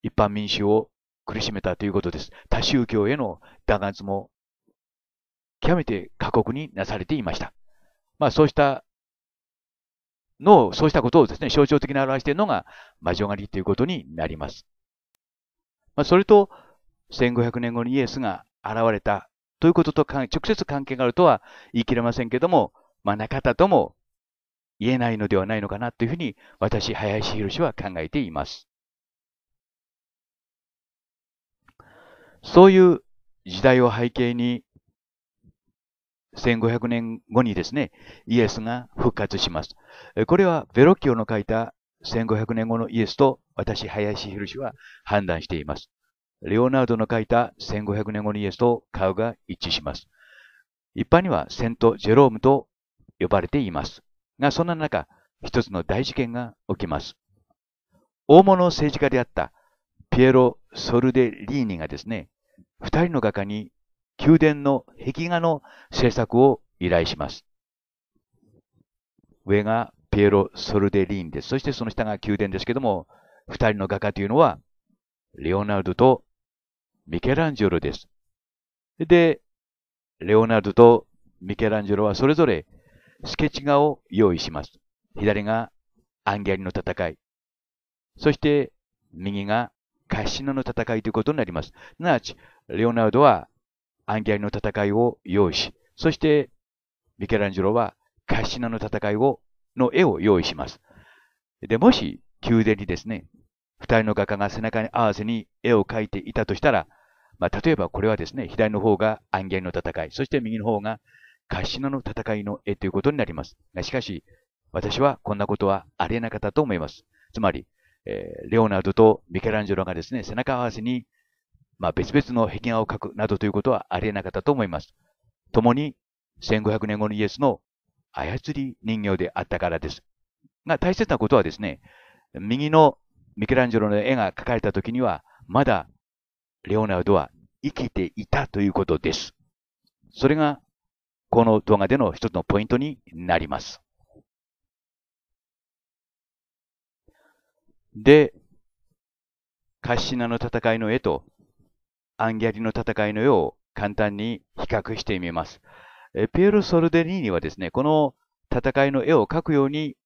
A: 一般民主を苦しめたということです。多宗教への弾圧も極めて過酷になされていました。まあそうしたの、そうしたことをですね、象徴的に表しているのが魔女狩りということになります。まあそれと、1500年後にイエスが現れたということと直接関係があるとは言い切れませんけども、まあ中田とも言えないのではないのかなというふうに私、林博は考えています。そういう時代を背景に1500年後にですね、イエスが復活します。これはベロッキオの書いた1500年後のイエスと私、林博は判断しています。レオナルドの書いた1500年後のイエスと顔が一致します。一般にはセント・ジェロームと呼ばれています。が、そんな中、一つの大事件が起きます。大物政治家であったピエロ・ソルデ・リーニがですね、二人の画家に宮殿の壁画の制作を依頼します。上がピエロ・ソルデリーンです。そしてその下が宮殿ですけども、二人の画家というのは、レオナルドとミケランジェロです。で、レオナルドとミケランジェロはそれぞれスケッチ画を用意します。左がアンギャリの戦い。そして右がカッシノの戦いということになります。すなわち、レオナルドはアンギャリの戦いを用意し、そしてミケランジェロはカッシナの戦いを、の絵を用意します。で、もし宮殿にですね、二人の画家が背中に合わせに絵を描いていたとしたら、まあ、例えばこれはですね、左の方がアンギャリの戦い、そして右の方がカシナの戦いの絵ということになります。しかし、私はこんなことはありえなかったと思います。つまり、えー、レオナルドとミケランジェロがですね、背中合わせにまあ、別々の壁画を描くなどということはありえなかったと思います。共に1500年後のイエスの操り人形であったからです。が大切なことはですね、右のミケランジェロの絵が描かれた時には、まだレオナルドは生きていたということです。それが、この動画での一つのポイントになります。で、カシナの戦いの絵とアンギャリの戦いの絵を簡単に比較してみます。ピエロ・ソルデリーニはですね、この戦いの絵を描くように、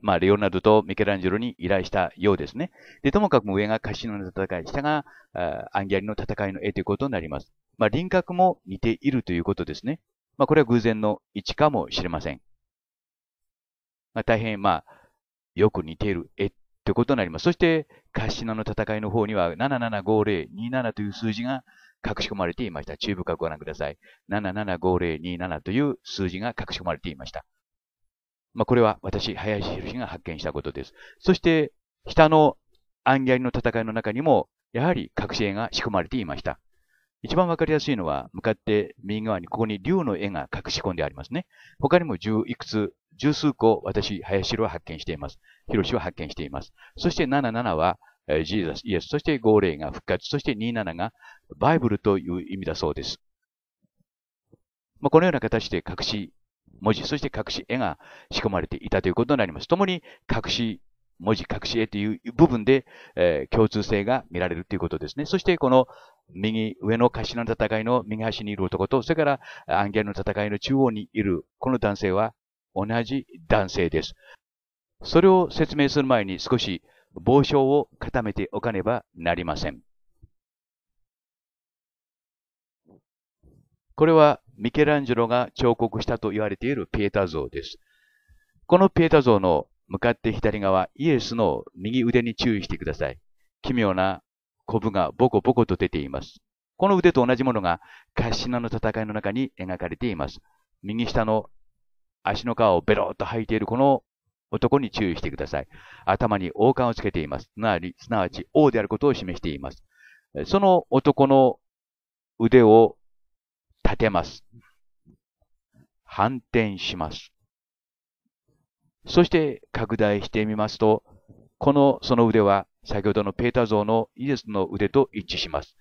A: まあ、レオナルドとミケランジェロに依頼したようですね。で、ともかく上がカシノの戦い、下がアンギャリの戦いの絵ということになります。まあ、輪郭も似ているということですね。まあ、これは偶然の位置かもしれません。まあ、大変、まあ、よく似ている絵ということになります。そして、カシナの戦いの方には775027という数字が隠し込まれていました。注意深くご覧ください。775027という数字が隠し込まれていました。まあ、これは私、林博が発見したことです。そして、下のアンギャリの戦いの中にも、やはり隠し絵が仕込まれていました。一番わかりやすいのは、向かって右側にここに竜の絵が隠し込んでありますね。他にも十いくつ、十数個、私、林は発見しています。広しは発見しています。そして77は、え、ジーザス、イエス、そして号霊が復活、そして27がバイブルという意味だそうです。まあ、このような形で隠し文字、そして隠し絵が仕込まれていたということになります。共に隠し文字、隠し絵という部分で、えー、共通性が見られるということですね。そしてこの右上の頭の戦いの右端にいる男と、それからアンギャルの戦いの中央にいるこの男性は同じ男性です。それを説明する前に少し傍証を固めておかねばなりません。これはミケランジェロが彫刻したと言われているピエタ像です。このピエタ像の向かって左側、イエスの右腕に注意してください。奇妙なコブがボコボコと出ています。この腕と同じものがカシナの戦いの中に描かれています。右下の足の皮をベロッと履いているこの男に注意してください。頭に王冠をつけています。すなわち、すなわち王であることを示しています。その男の腕を立てます。反転します。そして拡大してみますと、このその腕は先ほどのペータ像のイエスの腕と一致します。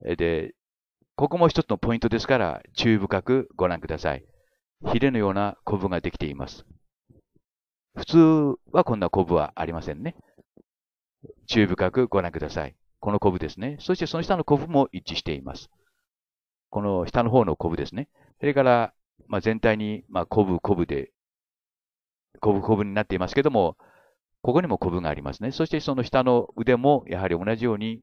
A: で、ここも一つのポイントですから注意深くご覧ください。ヒレのようなコブができています。普通はこんなコブはありませんね。注意深くご覧ください。このコブですね。そしてその下のコブも一致しています。この下の方のコブですね。それから、まあ、全体に、まあ、コブ、コブでコブコブになっていますけども、ここにもコブがありますね。そしてその下の腕もやはり同じように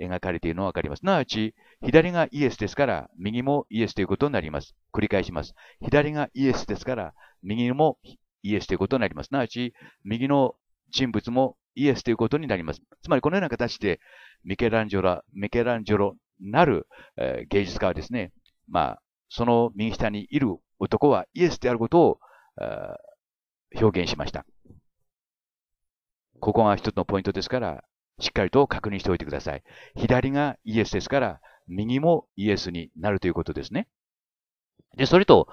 A: 描かれているのがわかります。すなわち、左がイエスですから、右もイエスということになります。繰り返します。左がイエスですから、右もイエスということになります。すなわち、右の人物もイエスということになります。つまりこのような形で、ミケランジョラ、ミケランジョロなる、えー、芸術家はですね、まあ、その右下にいる男はイエスであることを、表現しました。ここが一つのポイントですから、しっかりと確認しておいてください。左がイエスですから、右もイエスになるということですね。で、それと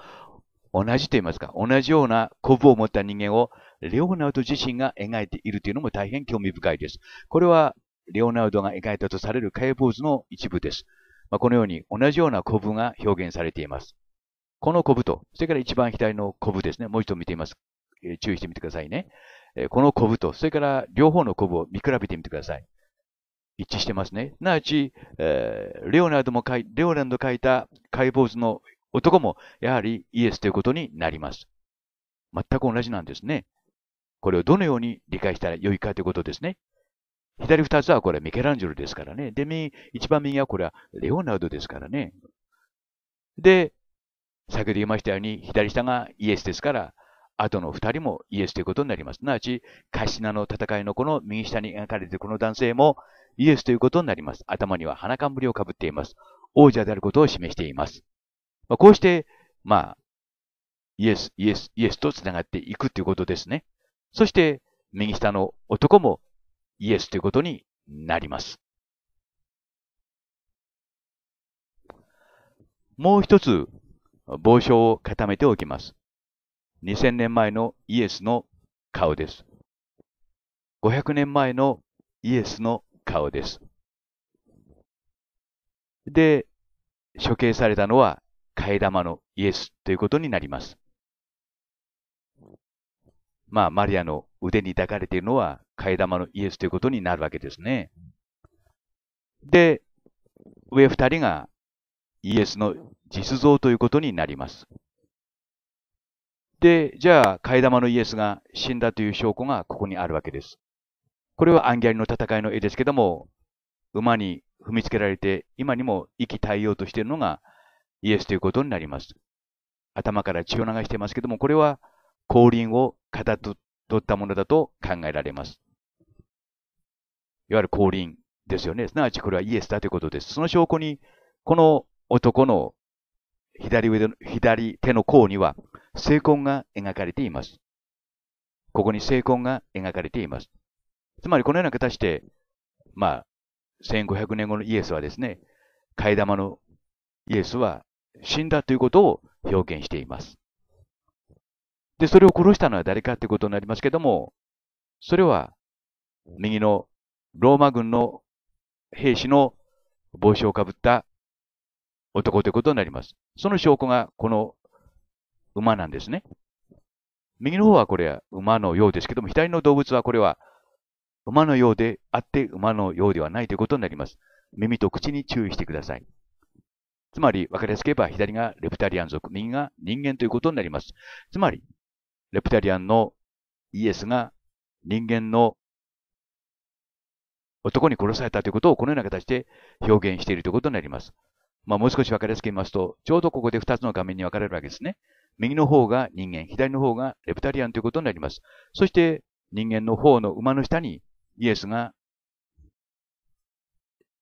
A: 同じと言いますか、同じようなコブを持った人間をレオナルド自身が描いているというのも大変興味深いです。これはレオナルドが描いたとされる解剖図の一部です。まあ、このように同じようなコブが表現されています。このコブと、それから一番左のコブですね。もう一度見てみます。注意してみてくださいね。えこのコブと、それから両方のコブを見比べてみてください。一致してますね。すなわち、えー、レオナルドも書い、レオナルド書いた解剖図の男も、やはりイエスということになります。全く同じなんですね。これをどのように理解したらよいかということですね。左二つはこれミケランジェロですからね。で、右、一番右はこれはレオナルドですからね。で、先ほど言いましたように、左下がイエスですから、後の二人もイエスということになります。すなわち、カシナの戦いのこの右下に描かれているこの男性もイエスということになります。頭には花冠をかぶっています。王者であることを示しています。まあ、こうして、まあ、イエス、イエス、イエスと繋がっていくということですね。そして、右下の男もイエスということになります。もう一つ、帽子を固めておきます。2000年前のイエスの顔です。500年前のイエスの顔です。で、処刑されたのは替え玉のイエスということになります。まあ、マリアの腕に抱かれているのは替え玉のイエスということになるわけですね。で、上二人がイエスの実像ということになります。で、じゃあ、替え玉のイエスが死んだという証拠がここにあるわけです。これはアンギャリの戦いの絵ですけども、馬に踏みつけられて、今にも息絶えようとしているのがイエスということになります。頭から血を流していますけども、これは降臨をかたどったものだと考えられます。いわゆる降臨ですよね。すなわちこれはイエスだということです。その証拠に、この男の左腕の、左手の甲には、聖痕が描かれています。ここに聖痕が描かれています。つまりこのような形で、まあ、1500年後のイエスはですね、替え玉のイエスは死んだということを表現しています。で、それを殺したのは誰かということになりますけども、それは、右のローマ軍の兵士の帽子をかぶった男ということになります。その証拠がこの馬なんですね。右の方はこれは馬のようですけども、左の動物はこれは馬のようであって馬のようではないということになります。耳と口に注意してください。つまり、分かりやすく言えば、左がレプタリアン族、右が人間ということになります。つまり、レプタリアンのイエスが人間の男に殺されたということをこのような形で表現しているということになります。まあ、もう少し分かりやすく言いますと、ちょうどここで2つの画面に分かれるわけですね。右の方が人間、左の方がレプタリアンということになります。そして人間の方の馬の下にイエスが、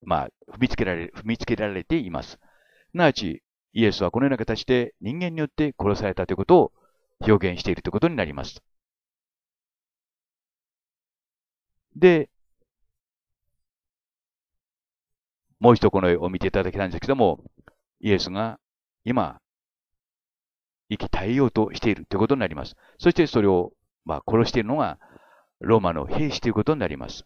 A: まあ、踏みつけられ、踏みつけられています。すなわち、イエスはこのような形で人間によって殺されたということを表現しているということになります。で、もう一度この絵を見ていただきたいんですけども、イエスが今、生き絶えようとしているということになります。そしてそれを、まあ、殺しているのが、ローマの兵士ということになります。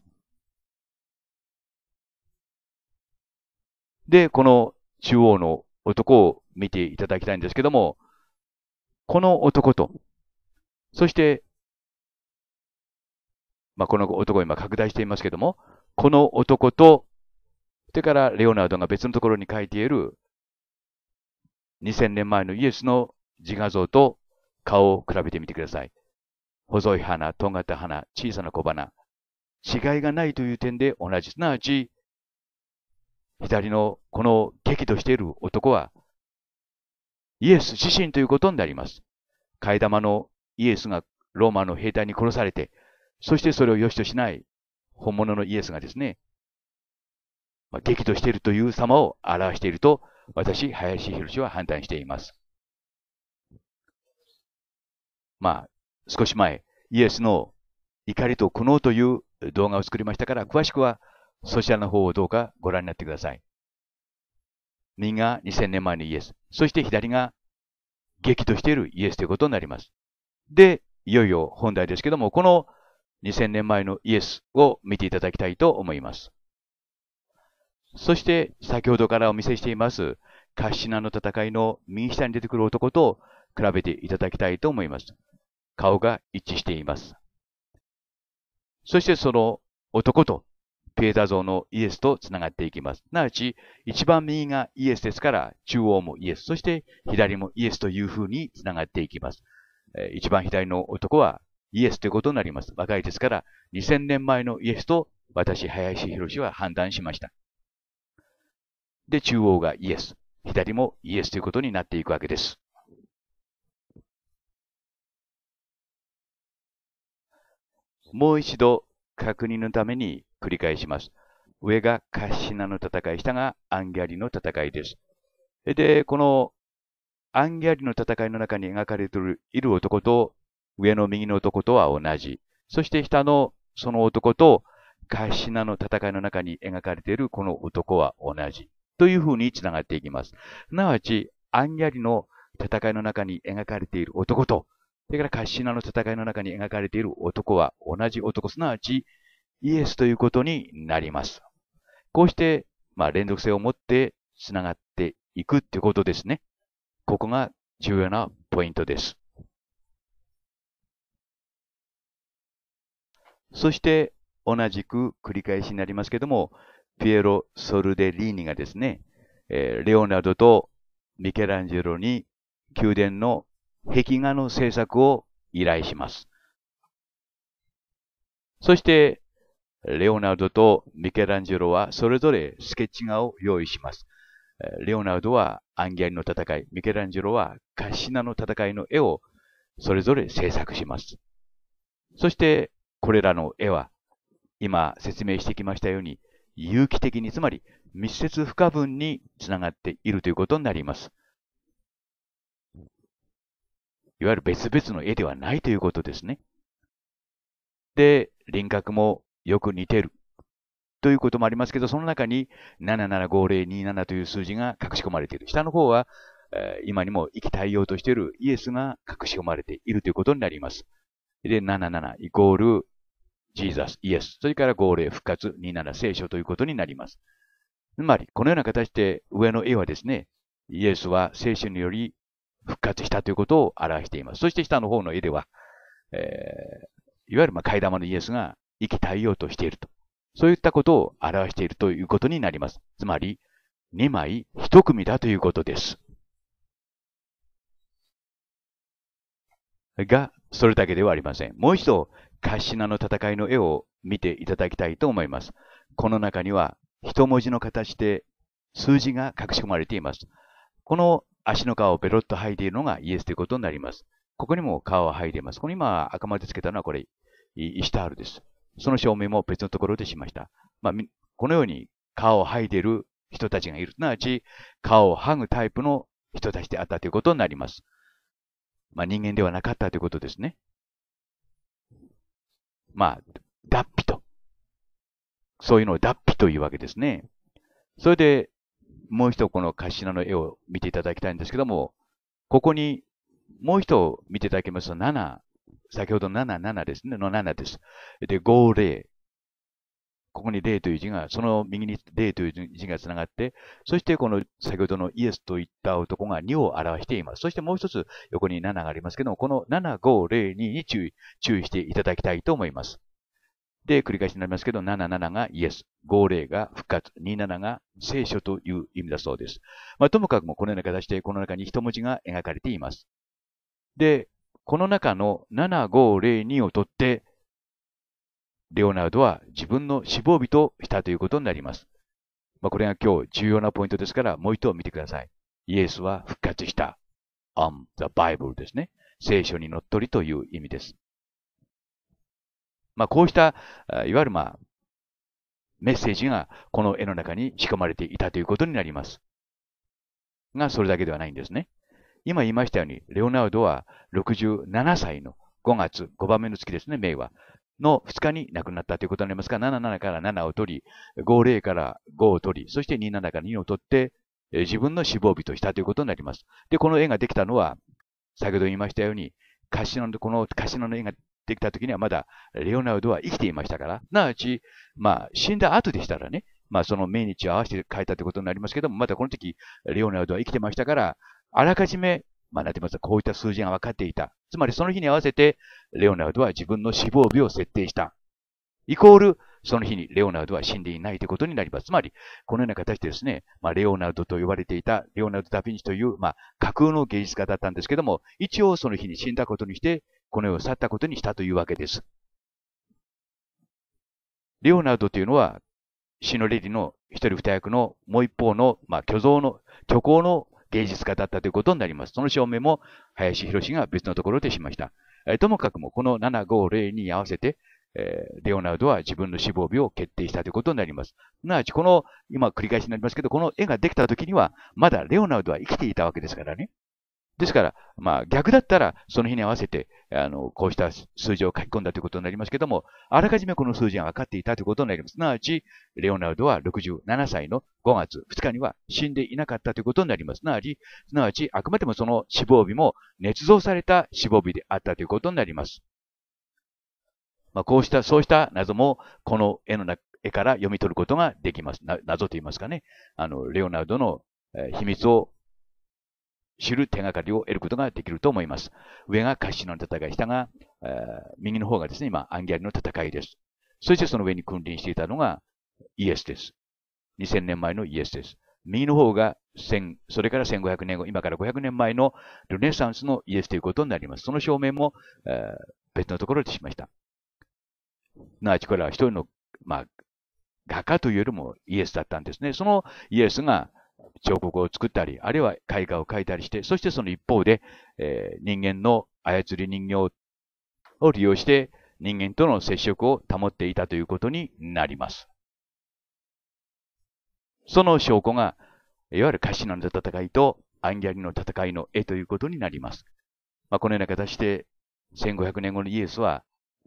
A: で、この中央の男を見ていただきたいんですけども、この男と、そして、まあ、この男を今拡大していますけども、この男と、それからレオナルドが別のところに書いている2000年前のイエスの自画像と顔を比べてみてください。細い花、とんがった花、小さな小花。違いがないという点で同じ。すなわち、左のこの激怒している男は、イエス自身ということになります。替え玉のイエスがローマの兵隊に殺されて、そしてそれを良しとしない本物のイエスがですね、まあ、激怒しているという様を表していると、私、林博士は判断しています。まあ、少し前、イエスの怒りと苦悩という動画を作りましたから、詳しくはそちらの方をどうかご覧になってください。右が2000年前のイエス。そして左が激としているイエスということになります。で、いよいよ本題ですけども、この2000年前のイエスを見ていただきたいと思います。そして、先ほどからお見せしています、カッシナの戦いの右下に出てくる男と比べていただきたいと思います。顔が一致しています。そしてその男とピエタ像のイエスとつながっていきます。なわち、一番右がイエスですから、中央もイエス、そして左もイエスという風につながっていきます。一番左の男はイエスということになります。若いですから、2000年前のイエスと私、林博は判断しました。で、中央がイエス、左もイエスということになっていくわけです。もう一度確認のために繰り返します。上がカッシナの戦い、下がアンギャリの戦いです。で、このアンギャリの戦いの中に描かれている男と上の右の男とは同じ。そして下のその男とカッシナの戦いの中に描かれているこの男は同じ。というふうに繋がっていきます。すなわち、アンギャリの戦いの中に描かれている男と、それからカッシナの戦いの中に描かれている男は同じ男、すなわちイエスということになります。こうして、まあ、連続性を持って繋がっていくっていうことですね。ここが重要なポイントです。そして、同じく繰り返しになりますけども、ピエロ・ソルデリーニがですね、えレオナルドとミケランジェロに宮殿の壁画の制作を依頼します。そして、レオナルドとミケランジェロはそれぞれスケッチ画を用意します。レオナルドはアンギャリの戦い、ミケランジェロはカッシナの戦いの絵をそれぞれ制作します。そして、これらの絵は、今説明してきましたように、有機的に、つまり密接不可分につながっているということになります。いわゆる別々の絵ではないということですね。で、輪郭もよく似てる。ということもありますけど、その中に775027という数字が隠し込まれている。下の方は、えー、今にも生き対応としているイエスが隠し込まれているということになります。で、77イコールジーザス、イエス。それから50復活、27聖書ということになります。つまり、このような形で上の絵はですね、イエスは聖書により復活したということを表しています。そして下の方の絵では、えー、いわゆるまあ替玉のイエスが生き対応としていると。そういったことを表しているということになります。つまり、2枚1組だということです。が、それだけではありません。もう一度、カシナの戦いの絵を見ていただきたいと思います。この中には、一文字の形で数字が隠し込まれています。この足の皮をベロッと剥いでいるのがイエスということになります。ここにも皮を剥いでいます。この今赤丸でつけたのはこれ、イシタールです。その証明も別のところでしました。まあ、このように皮を剥いでいる人たちがいる。すなわち、皮を剥ぐタイプの人たちであったということになります。まあ、人間ではなかったということですね。まあ、脱皮と。そういうのを脱皮というわけですね。それで、もう一度このカシナの絵を見ていただきたいんですけども、ここにもう一度見ていただきますと、7、先ほど7、7ですね、の7です。で、5、0。ここに0という字が、その右に0という字がつながって、そしてこの先ほどのイエスといった男が2を表しています。そしてもう一つ横に7がありますけども、この7、5、0、2に注意、注意していただきたいと思います。で、繰り返しになりますけど、7、7がイエス、5、0が復活、2、7が聖書という意味だそうです。まあ、ともかくもこのような形で、この中に一文字が描かれています。で、この中の7、5、0、2を取って、レオナルドは自分の死亡日としたということになります。まあ、これが今日重要なポイントですから、もう一度見てください。イエスは復活した。on the Bible ですね。聖書にのっとりという意味です。まあ、こうした、いわゆるまあ、メッセージがこの絵の中に仕込まれていたということになります。が、それだけではないんですね。今言いましたように、レオナルドは67歳の5月、5番目の月ですね、名は。の2日に亡くなったということになりますが、77から7を取り、50から5を取り、そして27から2を取って、自分の死亡日としたということになります。で、この絵ができたのは、先ほど言いましたように、カシノの、このカシノの絵ができた時にはまだレオナルドは生きていましたから、なわち、まあ、死んだ後でしたらね、まあ、その命日を合わせて書いたということになりますけども、まだこの時、レオナルドは生きてましたから、あらかじめまあ、なんて言いますか、こういった数字が分かっていた。つまりその日に合わせて、レオナルドは自分の死亡日を設定した。イコール、その日にレオナルドは死んでいないということになります。つまり、このような形でですね、まあ、レオナルドと呼ばれていた、レオナルド・ダ・ヴィンチという、まあ、架空の芸術家だったんですけども、一応その日に死んだことにして、この世を去ったことにしたというわけです。レオナルドというのは、シノレディの一人二役のもう一方の、まあ、虚像の、虚構の芸術家だったということになります。その証明も林博が別のところでしました。え、ともかくもこの750に合わせて、えー、レオナルドは自分の死亡日を決定したということになります。すなわち、この、今繰り返しになりますけど、この絵ができた時には、まだレオナルドは生きていたわけですからね。ですから、まあ逆だったら、その日に合わせて、あの、こうした数字を書き込んだということになりますけども、あらかじめこの数字が分かっていたということになります。すなわち、レオナルドは67歳の5月2日には死んでいなかったということになります。すなわち、すなわち、あくまでもその死亡日も捏造された死亡日であったということになります。まあ、こうした、そうした謎も、この絵の中絵から読み取ることができます。謎と言いますかね。あの、レオナルドの秘密を知る手がかりを得ることができると思います。上がカシノの戦い、下が、えー、右の方がですね、今、アンギャリの戦いです。そしてその上に君臨していたのがイエスです。2000年前のイエスです。右の方が1000、それから1500年後、今から500年前のルネサンスのイエスということになります。その証明も、えー、別のところでしました。なわちこれは一人の、まあ、画家というよりもイエスだったんですね。そのイエスが彫刻を作ったり、あるいは絵画を描いたりして、そしてその一方で、えー、人間の操り人形を利用して人間との接触を保っていたということになります。その証拠が、いわゆるカシノの戦いとアンギャリの戦いの絵ということになります。まあ、このような形で1500年後のイエスは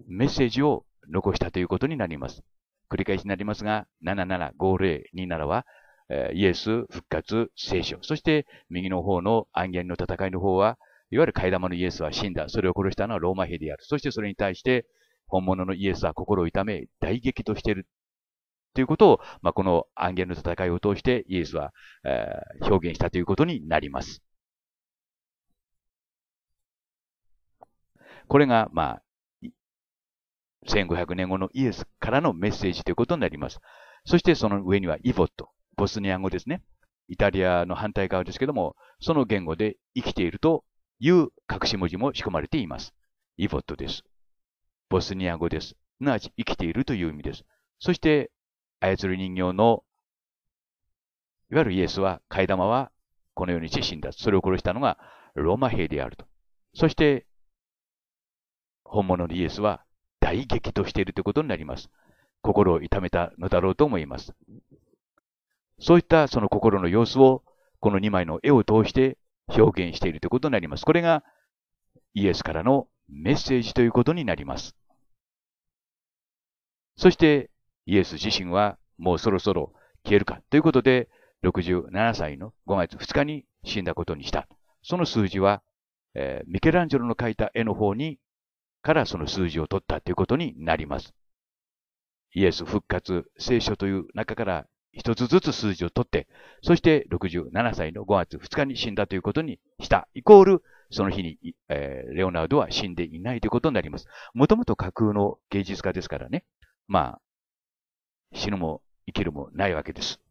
A: メッセージを残したということになります。繰り返しになりますが、775027は、え、イエス、復活、聖書。そして右の方の暗言の戦いの方は、いわゆる替え玉のイエスは死んだ。それを殺したのはローマ兵である。そしてそれに対して、本物のイエスは心を痛め、大激としている。ということを、まあ、この暗言の戦いを通してイエスは、えー、表現したということになります。これが、まあ、1500年後のイエスからのメッセージということになります。そしてその上にはイボット、ボスニア語ですね。イタリアの反対側ですけども、その言語で生きているという隠し文字も仕込まれています。イボットです。ボスニア語です。すなわち生きているという意味です。そして、操る人形の、いわゆるイエスは、替え玉はこのようにして死んだ。それを殺したのがローマ兵であると。そして、本物のイエスは大激としているということになります。心を痛めたのだろうと思います。そういったその心の様子を、この2枚の絵を通して表現しているということになります。これがイエスからのメッセージということになります。そしてイエス自身はもうそろそろ消えるかということで、67歳の5月2日に死んだことにした。その数字は、えー、ミケランジェロの描いた絵の方にからその数字を取ったということになります。イエス復活聖書という中から一つずつ数字を取って、そして67歳の5月2日に死んだということにした。イコール、その日に、えー、レオナルドは死んでいないということになります。もともと架空の芸術家ですからね。まあ、死ぬも生きるもないわけです。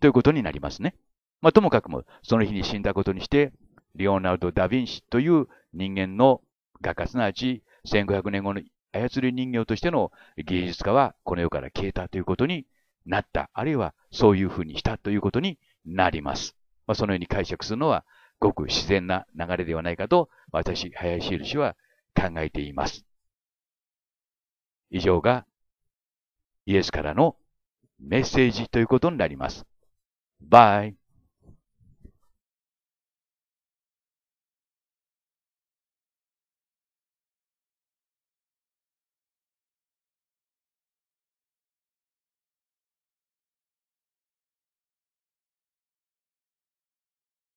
A: ということになりますね。まあ、ともかくも、その日に死んだことにして、レオナルド・ダ・ヴィンチという人間の画家、すなわち1500年後の操り人形としての芸術家はこの世から消えたということになった。あるいはそういうふうにしたということになります。まあ、そのように解釈するのはごく自然な流れではないかと私、林印は考えています。以上がイエスからのメッセージということになります。バイ。